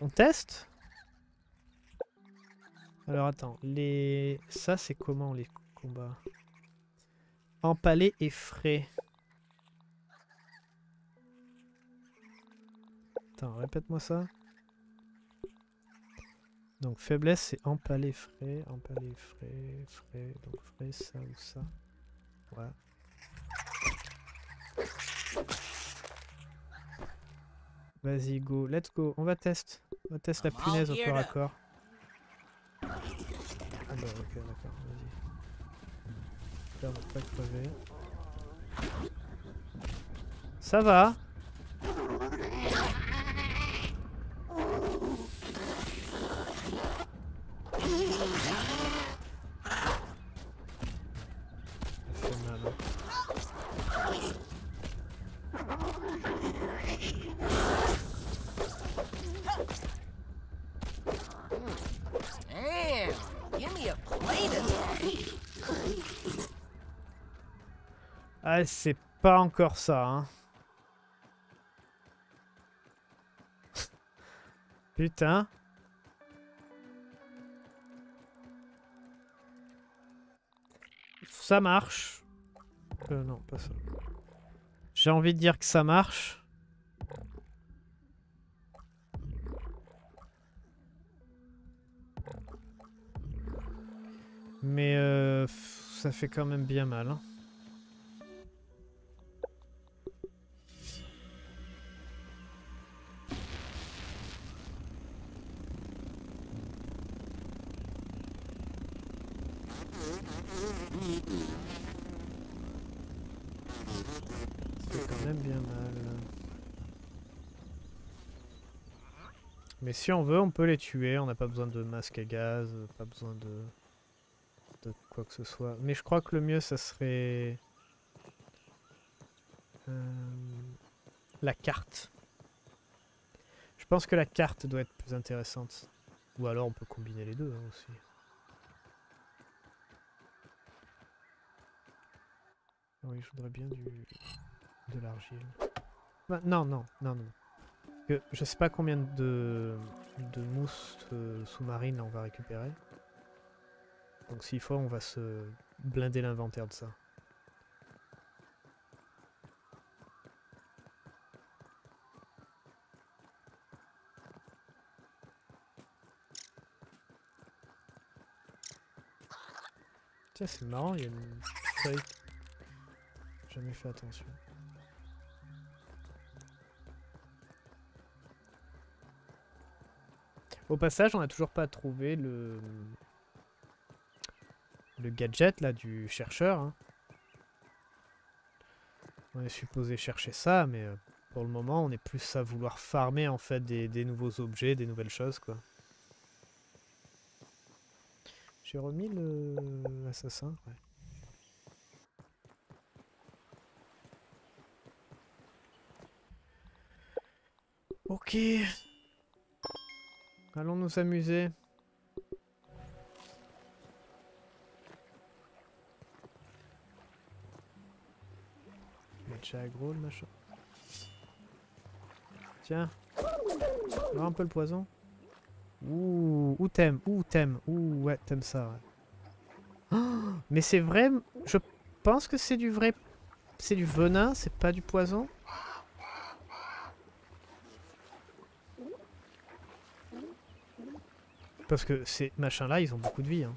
On teste? Alors attends, les... Ça c'est comment les combats? Empalé et frais. Attends, répète-moi ça. Donc faiblesse c'est empalé frais, empalé frais, frais, donc frais ça ou ça. Ouais. Vas-y go, let's go, on va test. On va tester la punaise au corps à corps. Ah bah ok d'accord, vas-y. Ne pas crever. Ça va Ah, c'est pas encore ça, hein. [LAUGHS] Putain. Ça marche. Euh, non, pas ça. J'ai envie de dire que ça marche. Mais euh, ça fait quand même bien mal. hein. Bien mal. Mais si on veut, on peut les tuer. On n'a pas besoin de masque à gaz, pas besoin de de quoi que ce soit. Mais je crois que le mieux, ça serait... euh, la carte. Je pense que la carte doit être plus intéressante. Ou alors on peut combiner les deux hein, aussi. Oui, je voudrais bien du de l'argile. Bah, non, non, non, non. Je sais pas combien de, de mousse euh, sous-marine on va récupérer. Donc s'il faut, on va se blinder l'inventaire de ça. Tiens, c'est marrant, il y a une feuille. Jamais fait attention. Au passage, on n'a toujours pas trouvé le le gadget là du chercheur. hein. On est supposé chercher ça, mais euh, pour le moment, on est plus à vouloir farmer en fait des, nouveaux objets, des nouvelles choses quoi. J'ai remis le assassin. ouais. Ok. Allons nous amuser. Déjà aggro le machin. Tiens. Voir un peu le poison. Ouh, ou t'aimes, ou t'aimes, ouh ouais, t'aimes ça, ouais. Oh, [GASPS] mais c'est vrai, je pense que c'est du vrai, c'est du venin, c'est pas du poison. Parce que ces machins-là, ils ont beaucoup de vie. Hein.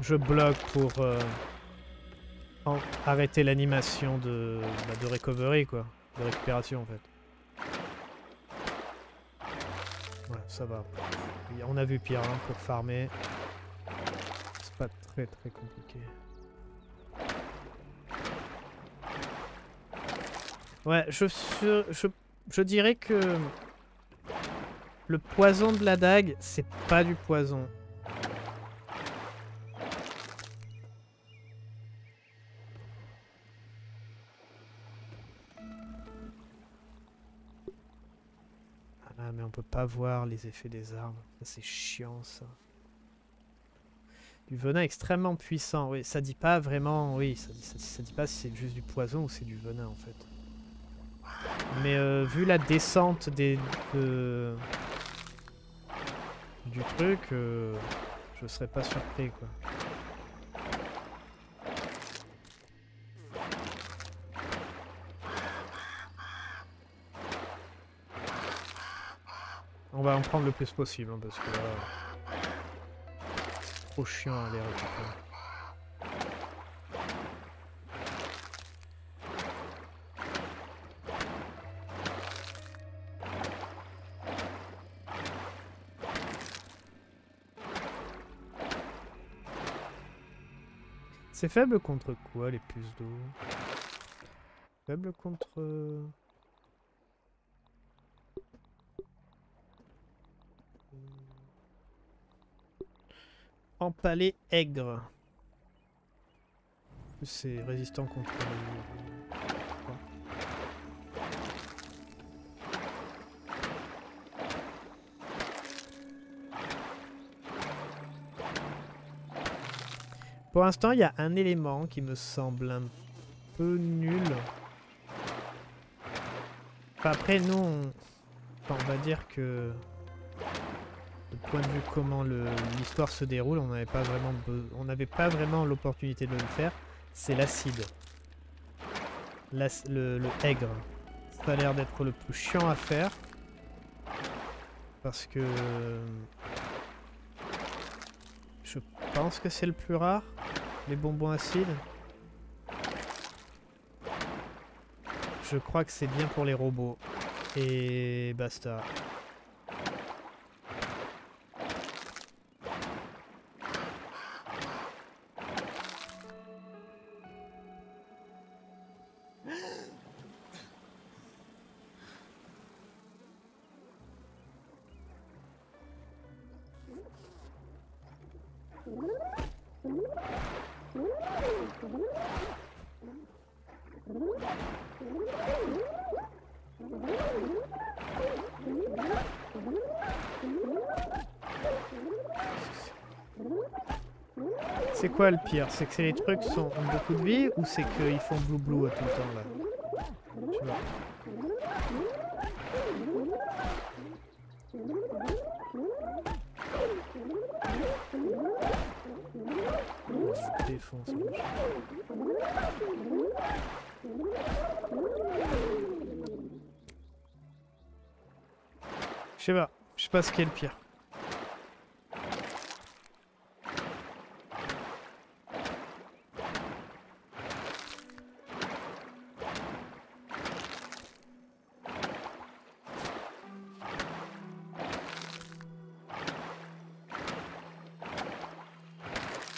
Je bloque pour euh, arrêter l'animation de, bah, de recovery, quoi. De récupération, en fait. Ouais, ça va. On a vu pire hein, pour farmer. C'est pas très très compliqué. Ouais, je, je, je dirais que le poison de la dague, c'est pas du poison. Pas voir les effets des armes. C'est chiant ça. Du venin extrêmement puissant, oui. Ça dit pas vraiment, oui, ça, dit- ça- ça dit pas si c'est juste du poison ou c'est du venin en fait. Mais euh, vu la descente des, de- du truc, euh, je serais pas surpris quoi. On va en prendre le plus possible, hein, parce que là... Euh, trop chiant à les récupérer. C'est faible contre quoi les puces d'eau? Faible contre... Euh, Empalé aigre. C'est résistant contre... Pour l'instant, il y a un élément qui me semble un peu nul. Après, nous, on va dire que... Point de vue comment l'histoire se déroule, on n'avait pas vraiment, on n'avait pas vraiment l'opportunité de le faire. C'est l'acide. L'ac- Le, le aigre. Ça a l'air d'être le plus chiant à faire. Parce que... Je pense que c'est le plus rare. Les bonbons acides. Je crois que c'est bien pour les robots. Et basta. Le pire C'est que les trucs sont, ont beaucoup de vie ou c'est qu'ils font blou blou à tout le temps là Je machin. Je sais pas, je sais pas ce qui est le pire.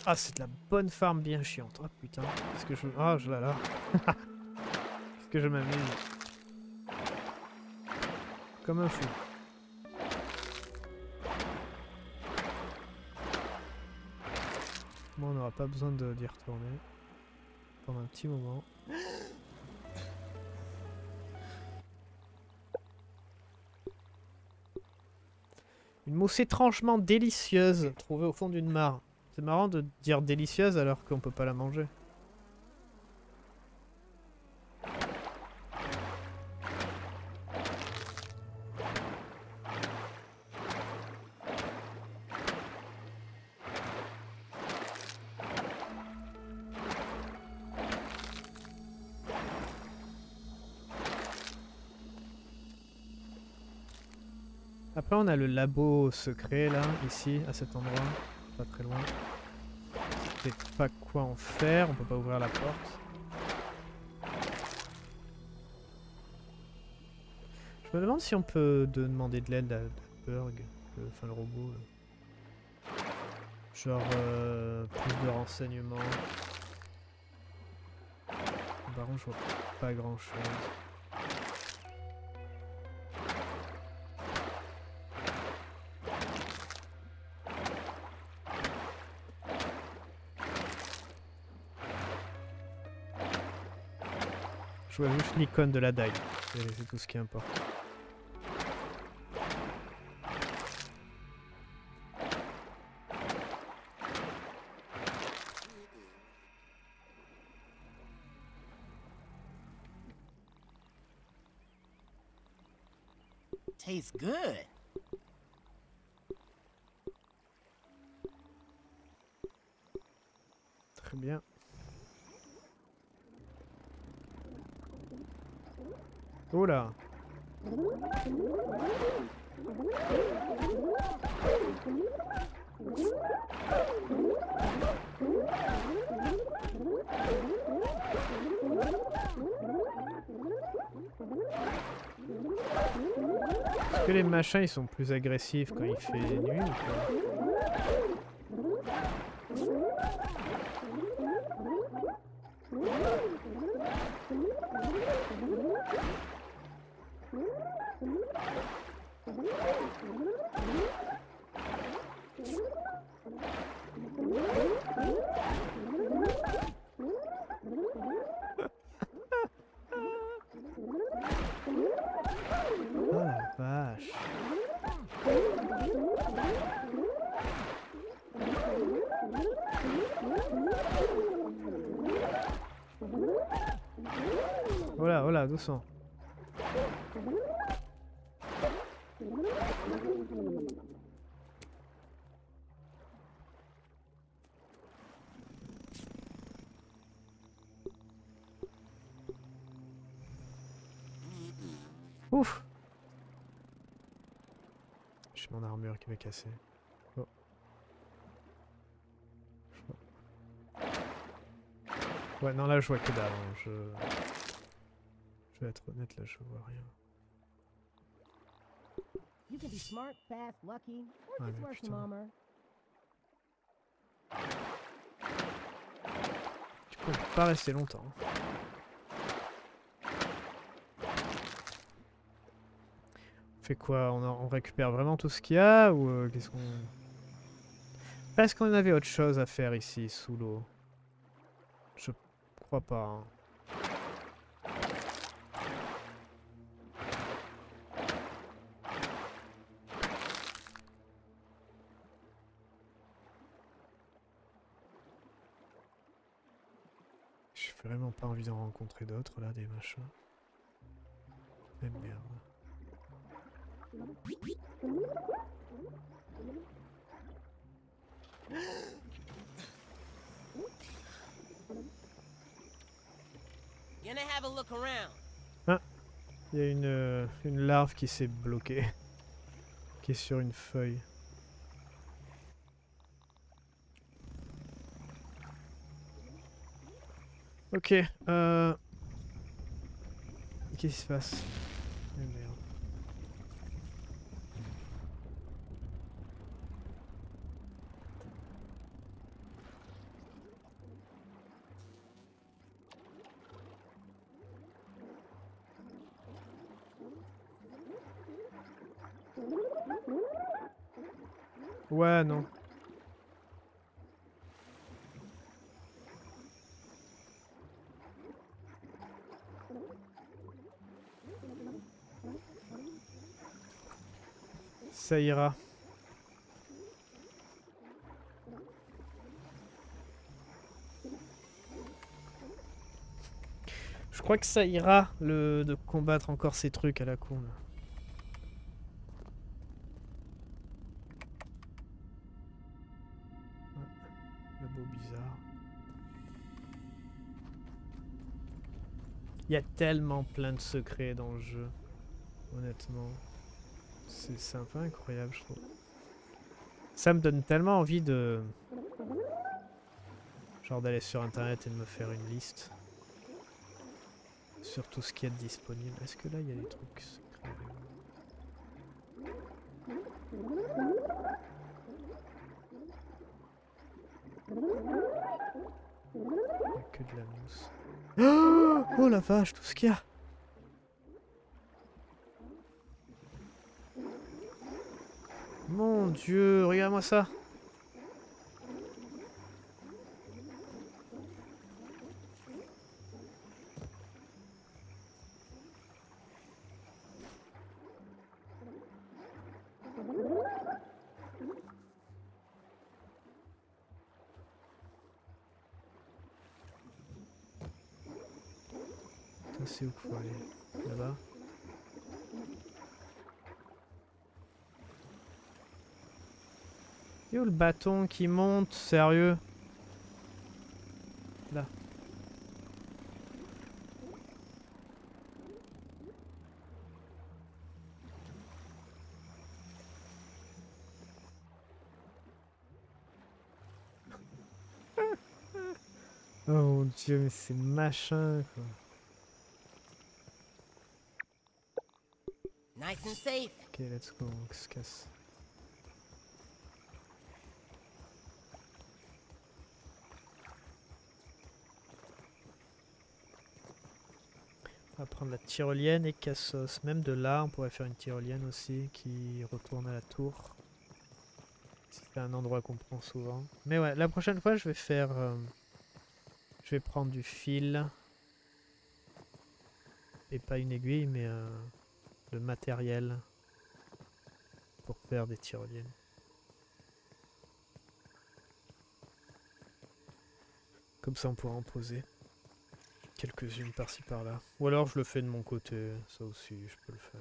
Ah, c'est de la bonne farm bien chiante. Oh putain, est-ce que je. Ah, je la là. [LAUGHS] Est-ce que je m'amuse Comme un fou. Moi, on n'aura pas besoin d'y retourner. Pendant un petit moment. Une mousse étrangement délicieuse trouvée au fond d'une mare. C'est marrant de dire délicieuse alors qu'on peut pas la manger. Après on a le labo secret là, ici, à cet endroit, pas très loin. Je sais pas quoi en faire, on peut pas ouvrir la porte. Je me demande si on peut de- demander de l'aide à, Berg, enfin le robot. Genre euh, plus de renseignements. Par contre je vois pas grand chose. L'icône de la c'est c'est tout ce qui importe. machins, ils sont plus agressifs quand il fait nuit Ouf J'ai mon armure qui m'est cassée. Oh. Ouais, non, là je vois que dalle. hein, Je... vais être honnête, là je vois rien. You can be smart, fast, lucky, or Ah, just peux pas rester longtemps. On fait quoi? On, en- on récupère vraiment tout ce qu'il y a ou euh, qu'est-ce qu'on... Est-ce qu'on avait autre chose à faire ici, sous l'eau? Je crois pas. hein. Envie d'en rencontrer d'autres là, des machins. Mais merde. Gonna have a look around. Il y a une, euh, une larve qui s'est bloquée. qui est sur une feuille. Ok, euh... Qu'est-ce qui se passe? Eh merde. Ouais, non. Ça ira. Je crois que ça ira le de combattre encore ces trucs à la con. là. Il y a tellement plein de secrets dans le jeu. Honnêtement. C'est un peu incroyable, je trouve. Ça me donne tellement envie de... Genre d'aller sur internet et de me faire une liste. Sur tout ce qui est disponible. Est-ce que là, il y a des trucs Il a que de la mousse. [GASPS] Oh la vache, tout ce qu'il y a Mon dieu, regarde-moi ça. C'est où qu'il faut aller Là-bas Et où le bâton qui monte Sérieux Là. [LAUGHS] Oh mon dieu, mais c'est machin quoi. Nice and safe. Ok, let's go, on se casse. Va prendre la tyrolienne et Cassos. Même de là, on pourrait faire une tyrolienne aussi qui retourne à la tour. C'est un endroit qu'on prend souvent. Mais ouais, la prochaine fois, je vais faire... euh, je vais prendre du fil. Et pas une aiguille, mais euh, le matériel pour faire des tyroliennes. Comme ça, on pourra en poser quelques-unes par-ci par-là. Ou alors, je le fais de mon côté. Ça aussi, je peux le faire.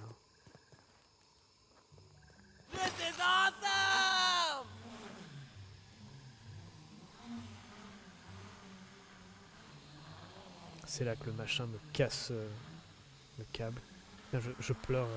C'est là que le machin me casse euh, le câble. Je, je pleure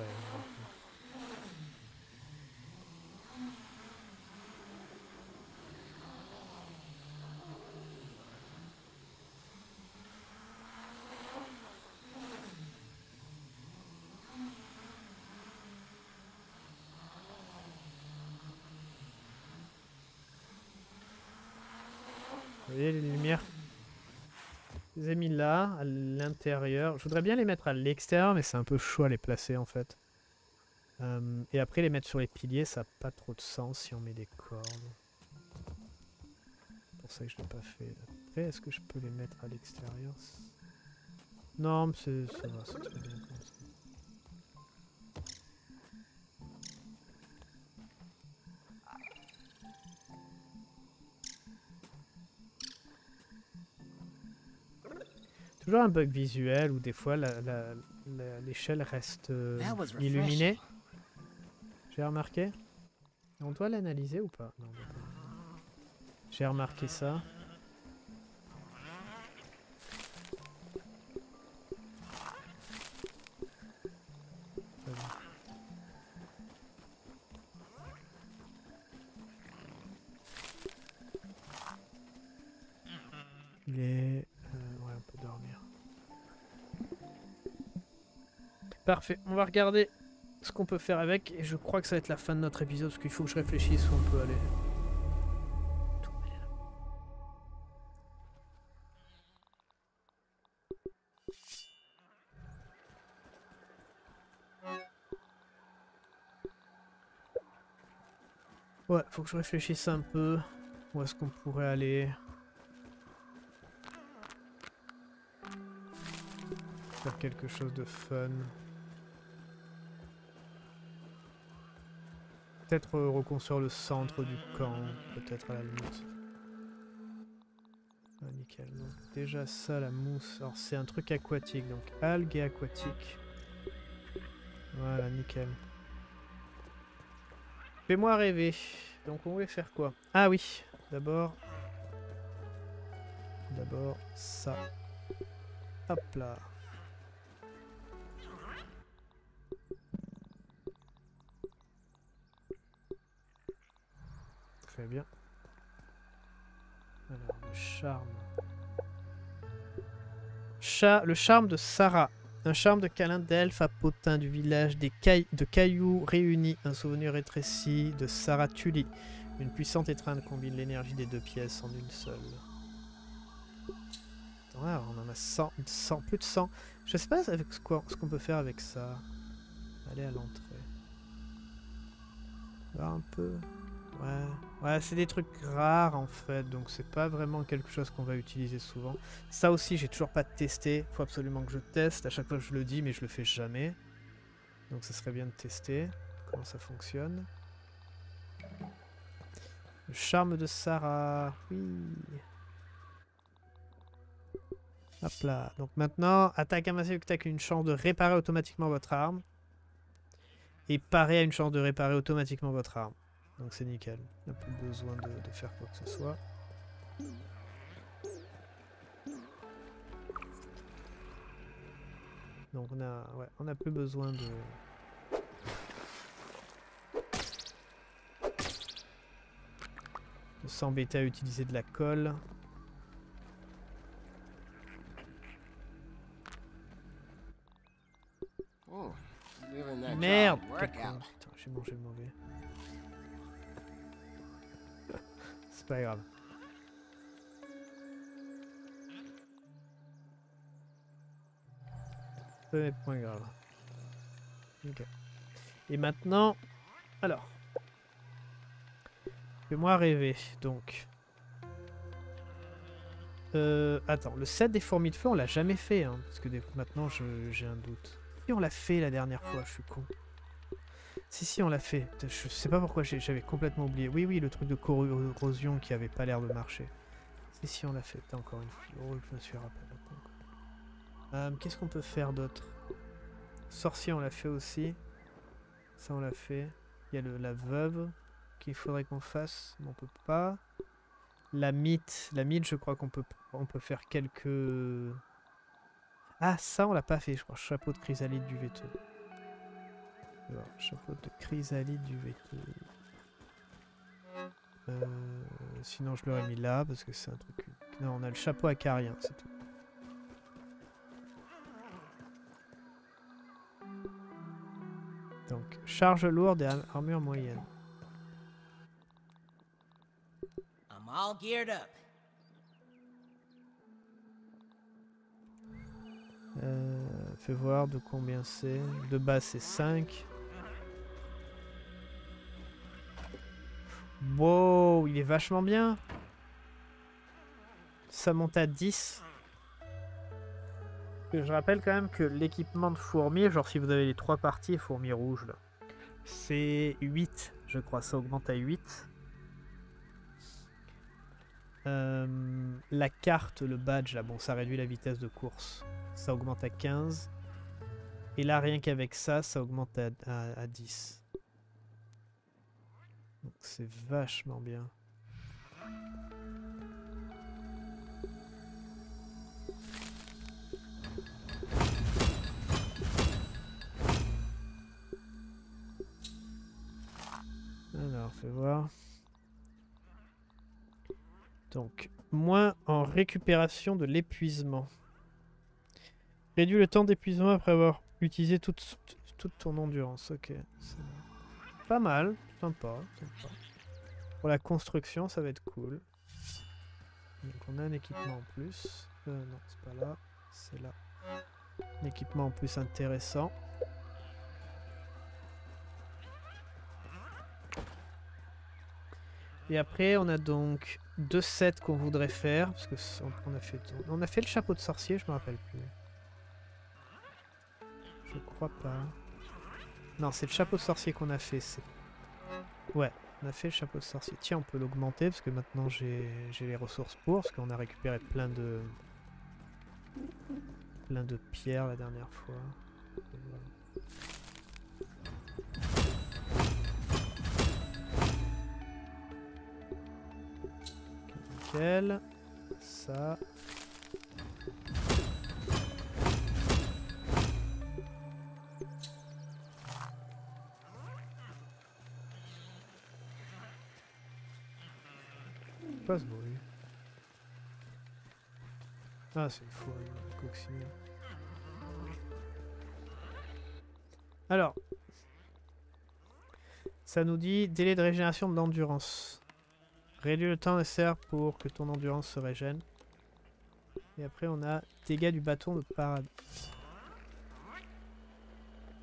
Vous voyez les lumières Je les ai mis là, à l'intérieur. Je voudrais bien les mettre à l'extérieur, mais c'est un peu chaud à les placer en fait. Euh, et après les mettre sur les piliers, ça n'a pas trop de sens si on met des cordes. Pour ça que je l'ai pas fait. Après, est-ce que je peux les mettre à l'extérieur? Non, mais ça va, c'est très bien Toujours un bug visuel où des fois l'échelle reste euh, illuminée. J'ai remarqué. On doit l'analyser ou pas? J'ai remarqué ça. Parfait, on va regarder ce qu'on peut faire avec et je crois que ça va être la fin de notre épisode parce qu'il faut que je réfléchisse où on peut aller. Ouais, faut que je réfléchisse un peu. Où est-ce qu'on pourrait aller Faire quelque chose de fun. Peut-être reconstruire le centre du camp, peut-être à la limite. Nickel. Déjà ça, la mousse. Alors c'est un truc aquatique, donc algues et aquatique. Voilà, nickel. Fais-moi rêver. Donc on voulait faire quoi? Ah oui, d'abord... D'abord ça. Hop là. Très bien. Le charme. Cha- le charme de Sarah. Un charme de câlin d'elfe à potin du village des de cailloux réunis. Un souvenir rétréci de Sarah Tully. Une puissante étreinte combine l'énergie des deux pièces en une seule. Ah, on en a 100, 100, plus de 100. Je sais pas avec ce qu'on peut faire avec ça. Aller à l'entrée. Un peu. Ouais, ouais c'est des trucs rares en fait, donc c'est pas vraiment quelque chose qu'on va utiliser souvent. Ça aussi, j'ai toujours pas testé. Faut absolument que je teste. À chaque fois, je le dis, mais je le fais jamais. Donc, ça serait bien de tester comment ça fonctionne. Le charme de Sarah, oui. Hop là. Donc maintenant, attaque invasive tac une chance de réparer automatiquement votre arme. Et parer a une chance de réparer automatiquement votre arme. Donc c'est nickel. On n'a plus besoin de, de faire quoi que ce soit. Donc on a, ouais, on n'a plus besoin de... de s'embêter à utiliser de la colle. Oh, Merde. Putain, j'ai mangé le mauvais. C'est pas grave. peu mais point grave. Ok. Et maintenant, alors. Fais-moi rêver, donc. Euh, attends, le set des fourmis de feu, on l'a jamais fait, hein, parce que maintenant j'ai un doute. Si on l'a fait la dernière fois, je suis con. Si, si, on l'a fait. Je sais pas pourquoi j'avais complètement oublié. Oui, oui, le truc de corrosion qui avait pas l'air de marcher. Si, si, on l'a fait. Encore une fois. Oh, je me suis rappelé. Euh, Qu'est-ce qu'on peut faire d'autre? Sorcier, on l'a fait aussi. Ça, on l'a fait. Il y a le, la veuve qu'il faudrait qu'on fasse, mais on peut pas. La mythe, la mythe, je crois qu'on peut, faire quelques. Ah, ça, on l'a pas fait, je crois. Chapeau de chrysalide du véteux. Alors, chapeau de chrysalide du véteux. Euh, sinon, je l'aurais mis là parce que c'est un truc. Non, on a le chapeau acarien, c'est tout. Donc, charge lourde et ar- armure moyenne. I'm all geared up. Euh, fais voir de combien c'est. De base, c'est 5. Wow, il est vachement bien. Ça monte à 10. Et je rappelle quand même que l'équipement de fourmi, genre si vous avez les trois parties, fourmi rouge c'est 8, je crois, ça augmente à 8. Euh, la carte, le badge là, bon, ça réduit la vitesse de course ça augmente à 15. Et là, rien qu'avec ça, ça augmente à, à- à 10. C'est vachement bien. Alors, fais voir. Donc, moins en récupération de l'épuisement. Réduis le temps d'épuisement après avoir utilisé toute, toute ton endurance. Ok. Pas mal. Sympa. Pour la construction, ça va être cool. Donc on a un équipement en plus. Euh, non, c'est pas là. C'est là. Un équipement en plus intéressant. Et après, on a donc deux sets qu'on voudrait faire. Parce que on a fait, on a fait le chapeau de sorcier, je me rappelle plus. Je crois pas. Non, c'est le chapeau de sorcier qu'on a fait. c'est- Ouais, on a fait le chapeau de sorcier. Tiens, on peut l'augmenter parce que maintenant j'ai les ressources pour. Parce qu'on a récupéré plein de... Plein de pierres la dernière fois. Nickel. Ça. Ce bruit. Ah, c'est fourrure, une coccinelle. Alors, ça nous dit délai de régénération de l'endurance. Réduis le temps nécessaire pour que ton endurance se régène. Et après, on a dégâts du bâton de parade.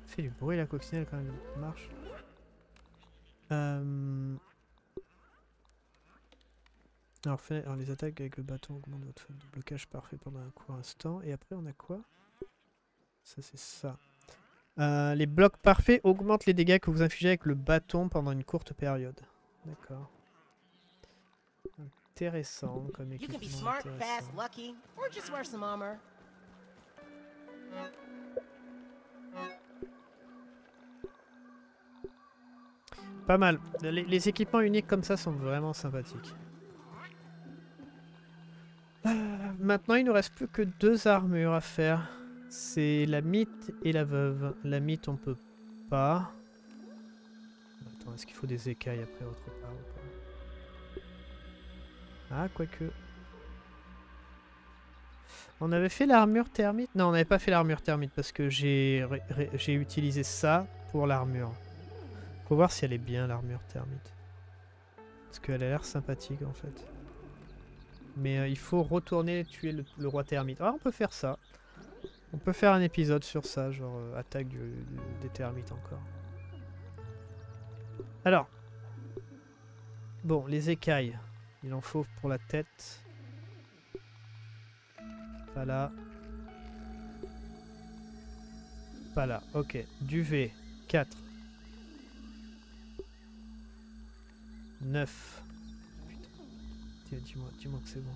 Fait du bruit la coccinelle quand ça marche. Euh... Alors, fait, alors, les attaques avec le bâton augmentent votre de blocage parfait pendant un court instant. Et après, on a quoi? Ça, c'est ça. Euh, les blocs parfaits augmentent les dégâts que vous infligez avec le bâton pendant une courte période. D'accord. Intéressant comme équipement. intéressant. Pas mal. Les, les équipements uniques comme ça sont vraiment sympathiques. Euh, maintenant, il nous reste plus que deux armures à faire. C'est la mythe et la veuve. La mythe, on peut pas. Attends, est-ce qu'il faut des écailles après autre part ou pas? Ah, quoique. On avait fait l'armure thermite Non, on n'avait pas fait l'armure thermite parce que j'ai utilisé ça pour l'armure. Faut voir si elle est bien l'armure thermite. Parce qu'elle a l'air sympathique en fait. Mais euh, il faut retourner tuer le, roi thermite. Ah, on peut faire ça. On peut faire un épisode sur ça, genre euh, attaque des termites encore. Alors. Bon, les écailles. Il en faut pour la tête. Pas là. Pas là. Ok. Duvet. 4. 9. Dis-moi dis-moi que c'est bon.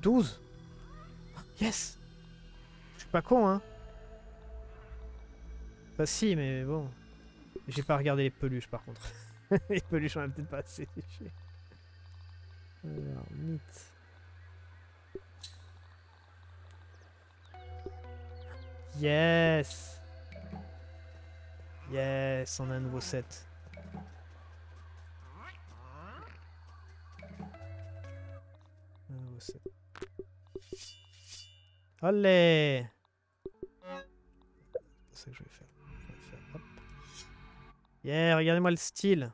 « 12 Yes Je suis pas con, hein Bah si, mais bon. J'ai pas regardé les peluches, par contre. [LAUGHS] les peluches, on a peut-être pas assez. Alors, mythe. Yes Yes, on a un nouveau set. Set. Allez C'est ça que je vais faire. Je vais faire, hop. Yeah, regardez-moi le style.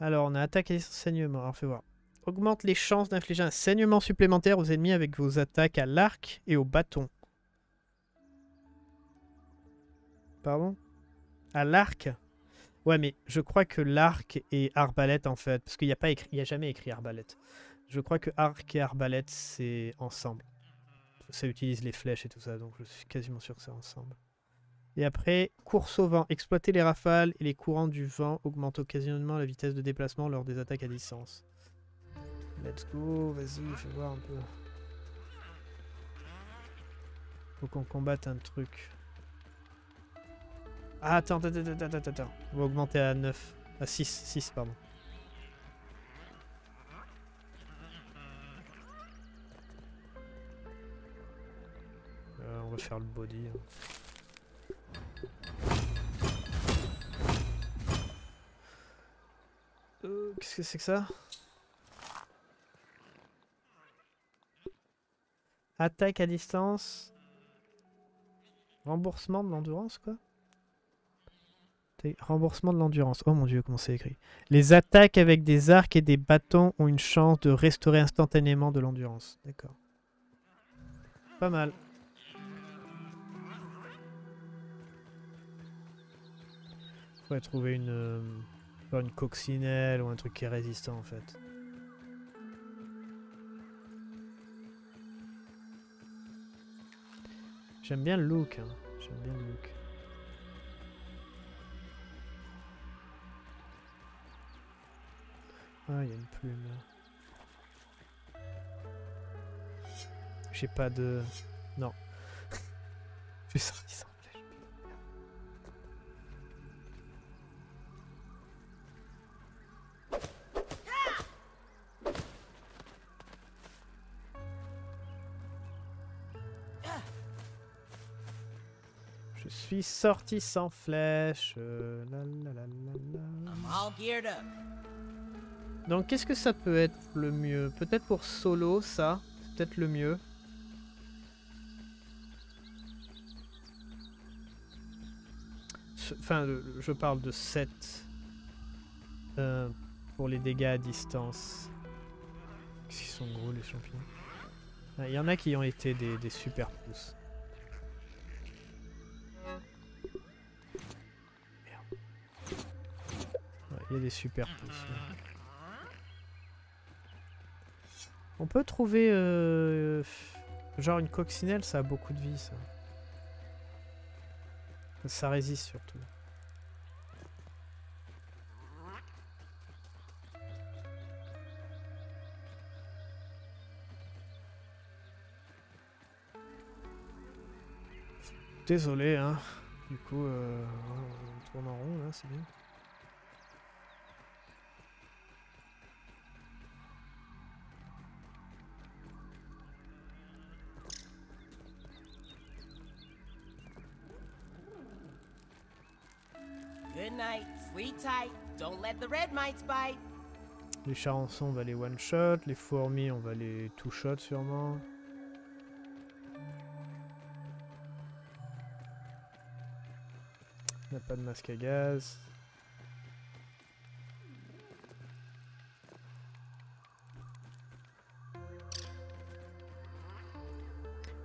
Alors, on a attaque et saignement. Alors, fais voir. Augmente les chances d'infliger un saignement supplémentaire aux ennemis avec vos attaques à l'arc et au bâton. Pardon? À l'arc? Ouais, mais je crois que l'arc et arbalète, en fait, parce qu'il n'y a, pas écrit- il y a jamais écrit arbalète. Je crois que arc et arbalète, c'est ensemble. Ça utilise les flèches et tout ça, donc je suis quasiment sûr que c'est ensemble. Et après, course au vent. Exploiter les rafales et les courants du vent augmente occasionnellement la vitesse de déplacement lors des attaques à distance. Let's go, vas-y, fais voir un peu. Faut qu'on combatte un truc. Ah, attends, attends, attends, attends, attends. On va augmenter à 9. À 6, 6, pardon. Euh, on va faire le body. hein. Euh, Qu'est-ce que c'est que ça? Attaque à distance. Remboursement de l'endurance, quoi? Remboursement de l'endurance. Oh mon dieu, comment c'est écrit. Les attaques avec des arcs et des bâtons ont une chance de restaurer instantanément de l'endurance. D'accord. Pas mal. Faudrait trouver une, euh, une coccinelle ou un truc qui est résistant en fait. J'aime bien le look. hein. J'aime bien le look. Ah, il y a une plume. J'ai pas de. Non. [LAUGHS] Je suis sorti sans flèche. Je suis sorti sans flèche. la la la. I'm all geared up. Donc qu'est-ce que ça peut être le mieux? Peut-être pour solo, ça. Peut-être le mieux. Enfin, je parle de 7 pour les dégâts à distance. Qu'est-ce qu'ils sont gros les champignons? Ah, Il y en a qui ont été des, super. Ouais, Il y a des super pouces. ouais. On peut trouver euh, genre une coccinelle, ça a beaucoup de vie ça. Ça résiste surtout. Désolé hein. Du coup euh, on tourne en rond là, c'est bien. Les charançons, on va les one-shot. Les fourmis, on va les two-shot sûrement. Il n'y a pas de masque à gaz.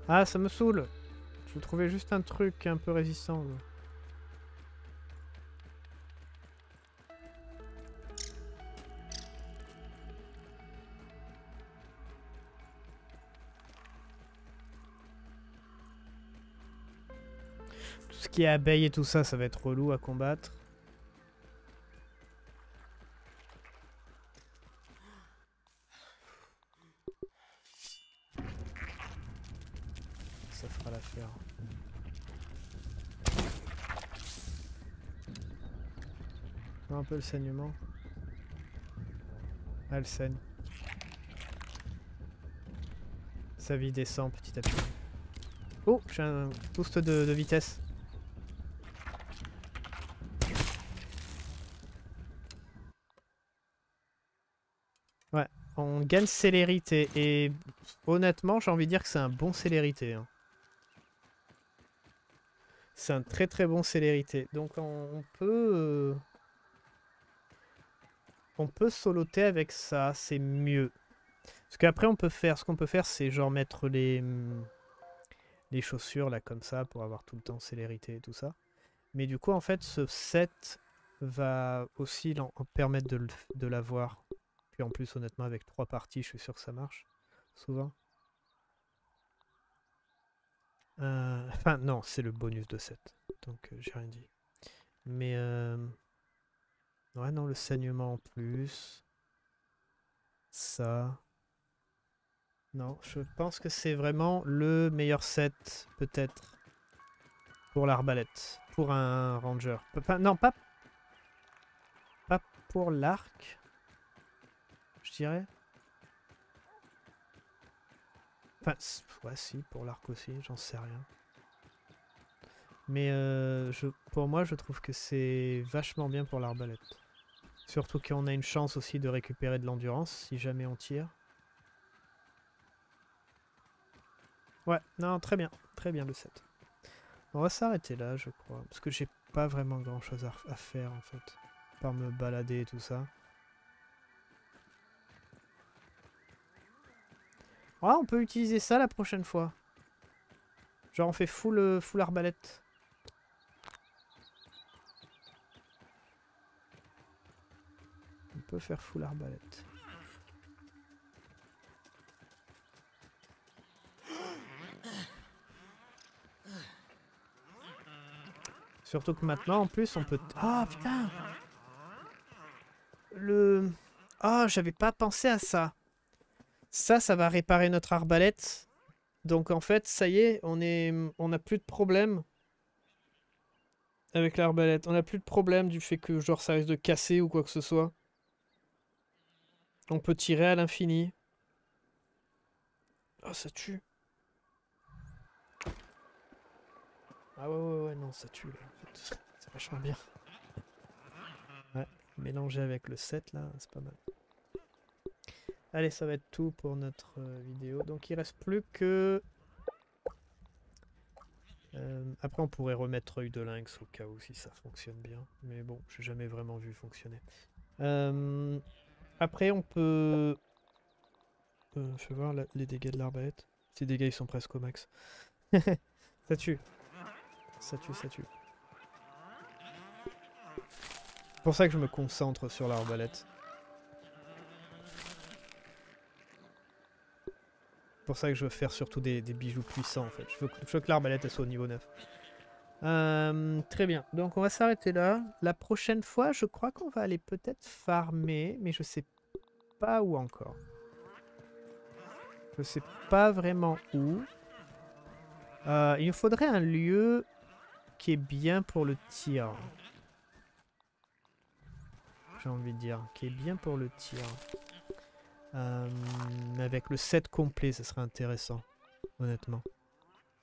Ah, ça me saoule Je trouvais juste un truc un peu résistant. Qui est abeilles et tout ça, ça va être relou à combattre. Ça fera l'affaire. Un peu le saignement. Ah, elle saigne. Sa vie descend petit à petit. Oh, j'ai un boost de vitesse. Ouais, on gagne célérité et honnêtement, j'ai envie de dire que c'est un bon célérité. hein. C'est un très très bon célérité. Donc on, peut... euh, On peut soloter avec ça, c'est mieux. Parce qu'après on peut faire... Ce qu'on peut faire c'est genre mettre les... hum, Les chaussures là comme ça pour avoir tout le temps célérité et tout ça. Mais du coup en fait ce set va aussi permettre de l'avoir. En plus honnêtement avec trois parties je suis sûr que ça marche. Souvent. Euh, Enfin, non, c'est le bonus de 7. Donc, euh, j'ai rien dit. Mais, euh, non, le saignement en plus. Ça. Non, je pense que c'est vraiment le meilleur set, peut-être, pour l'arbalète. Pour un ranger. Non, pas, pas pour l'arc. Je dirais. Enfin, ouais, si, pour l'arc aussi, j'en sais rien. Mais euh, je, pour moi, je trouve que c'est vachement bien pour l'arbalète. Surtout qu'on a une chance aussi de récupérer de l'endurance si jamais on tire. Ouais, non, très bien, très bien le set. On va s'arrêter là, je crois, parce que j'ai pas vraiment grand chose à, à faire en fait, par me balader et tout ça. Ah, on peut utiliser ça la prochaine fois. Genre on fait full, euh, full arbalète. On peut faire full arbalète. Surtout que maintenant en plus on peut... Ah putain Le... Ah j'avais pas pensé à ça. Ça, ça va réparer notre arbalète. Donc en fait, ça y est, on est, on n'a plus de problème avec l'arbalète. On n'a plus de problème du fait que genre ça risque de casser ou quoi que ce soit. On peut tirer à l'infini. Oh, ça tue. Ah ouais, ouais, ouais, non, ça tue là. C'est vachement bien. Ouais, mélanger avec le 7 là, c'est pas mal. Allez, ça va être tout pour notre euh, vidéo. Donc il reste plus que... Euh, après on pourrait remettre œil de lynx au cas où si ça fonctionne bien. Mais bon, j'ai jamais vraiment vu fonctionner. Euh, après on peut... Je vais voir les dégâts de l'arbalète. Ces dégâts ils sont presque au max. [LAUGHS] ça tue. Ça tue, ça tue. C'est pour ça que je me concentre sur l'arbalète. Pour ça que je veux faire surtout des, bijoux puissants en fait. Je veux, que- je veux que l'arbalète elle soit au niveau 9. Euh, très bien, donc on va s'arrêter là. La prochaine fois, je crois qu'on va aller peut-être farmer, mais je sais pas où encore. Je sais pas vraiment où. Euh, il nous faudrait un lieu qui est bien pour le tir. J'ai envie de dire, qui est bien pour le tir. Euh, avec le set complet, ça serait intéressant, honnêtement.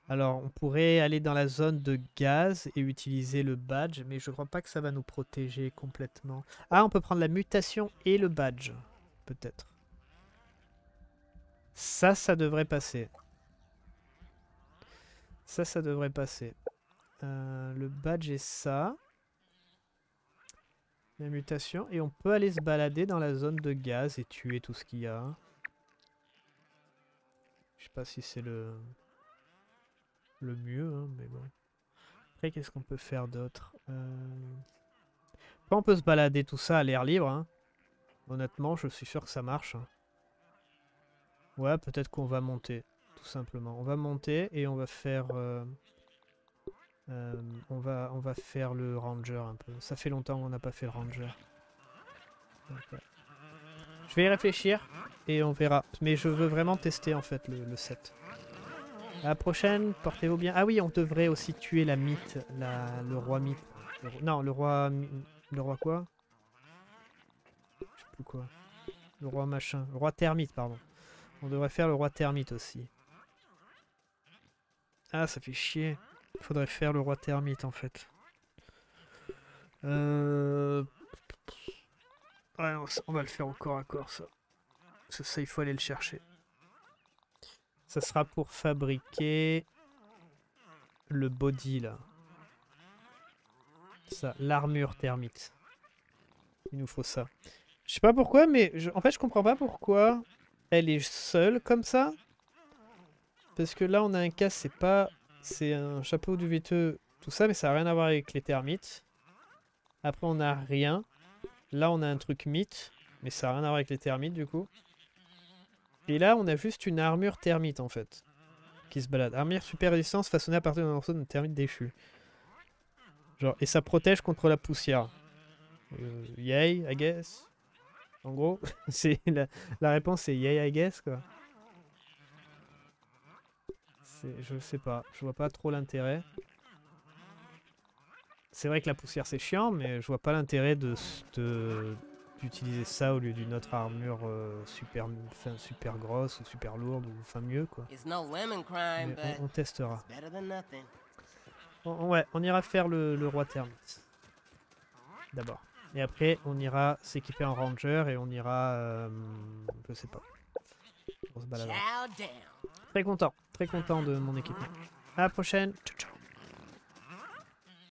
Alors, on pourrait aller dans la zone de gaz et utiliser le badge, mais je crois pas que ça va nous protéger complètement. Ah, on peut prendre la mutation et le badge, peut-être. Ça, ça devrait passer. Ça, ça devrait passer. Euh, le badge est ça. La mutation. Et on peut aller se balader dans la zone de gaz et tuer tout ce qu'il y a. Je sais pas si c'est le... le mieux, hein, mais bon. Après, qu'est-ce qu'on peut faire d'autre Euh, on peut se balader tout ça à l'air libre. hein. Honnêtement, je suis sûr que ça marche. hein. Ouais, peut-être qu'on va monter, tout simplement. On va monter et on va faire... euh, euh, on, va, on faire le ranger un peu. Ça fait longtemps qu'on n'a pas fait le ranger. Je vais y réfléchir et on verra. Mais je veux vraiment tester en fait le, set. À la prochaine, portez-vous bien. Ah oui, on devrait aussi tuer la mythe, le roi mythe. Non, le roi... Le roi quoi? Je sais plus quoi. Le roi machin. Le roi termite, pardon. On devrait faire le roi termite aussi. Ah, ça fait chier. Faudrait faire le roi termite en fait. Euh... Ouais, ça- on va le faire corps à corps ça. Ça, il faut aller le chercher. Ça sera pour fabriquer le body là. Ça, l'armure thermite. Il nous faut ça. Je sais pas pourquoi, mais en fait, je comprends pas pourquoi elle est seule comme ça. Parce que là, on a un cas, c'est pas. C'est un chapeau du véteux, tout ça, mais ça n'a rien à voir avec les termites. Après, on a rien. Là, on a un truc mythe, mais ça n'a rien à voir avec les termites du coup. Et là, on a juste une armure thermite en fait, qui se balade. Armure super résistance façonnée à partir d'un morceau de termite déchu. Genre, et ça protège contre la poussière. Euh, yay, I guess. En gros, [LAUGHS] la réponse c'est yay, I guess quoi. Je sais pas, je vois pas trop l'intérêt. C'est vrai que la poussière c'est chiant, mais je vois pas l'intérêt de, d'utiliser ça au lieu d'une autre armure euh, super, enfin, super grosse ou super lourde ou enfin mieux quoi. Mais on, on testera. On- ouais, on ira faire le, le roi termite. D'abord. Et après, on ira s'équiper en ranger et on ira. euh, je sais pas. On se down. Très content, très content de mon équipement. À la prochaine. Ciao, ciao.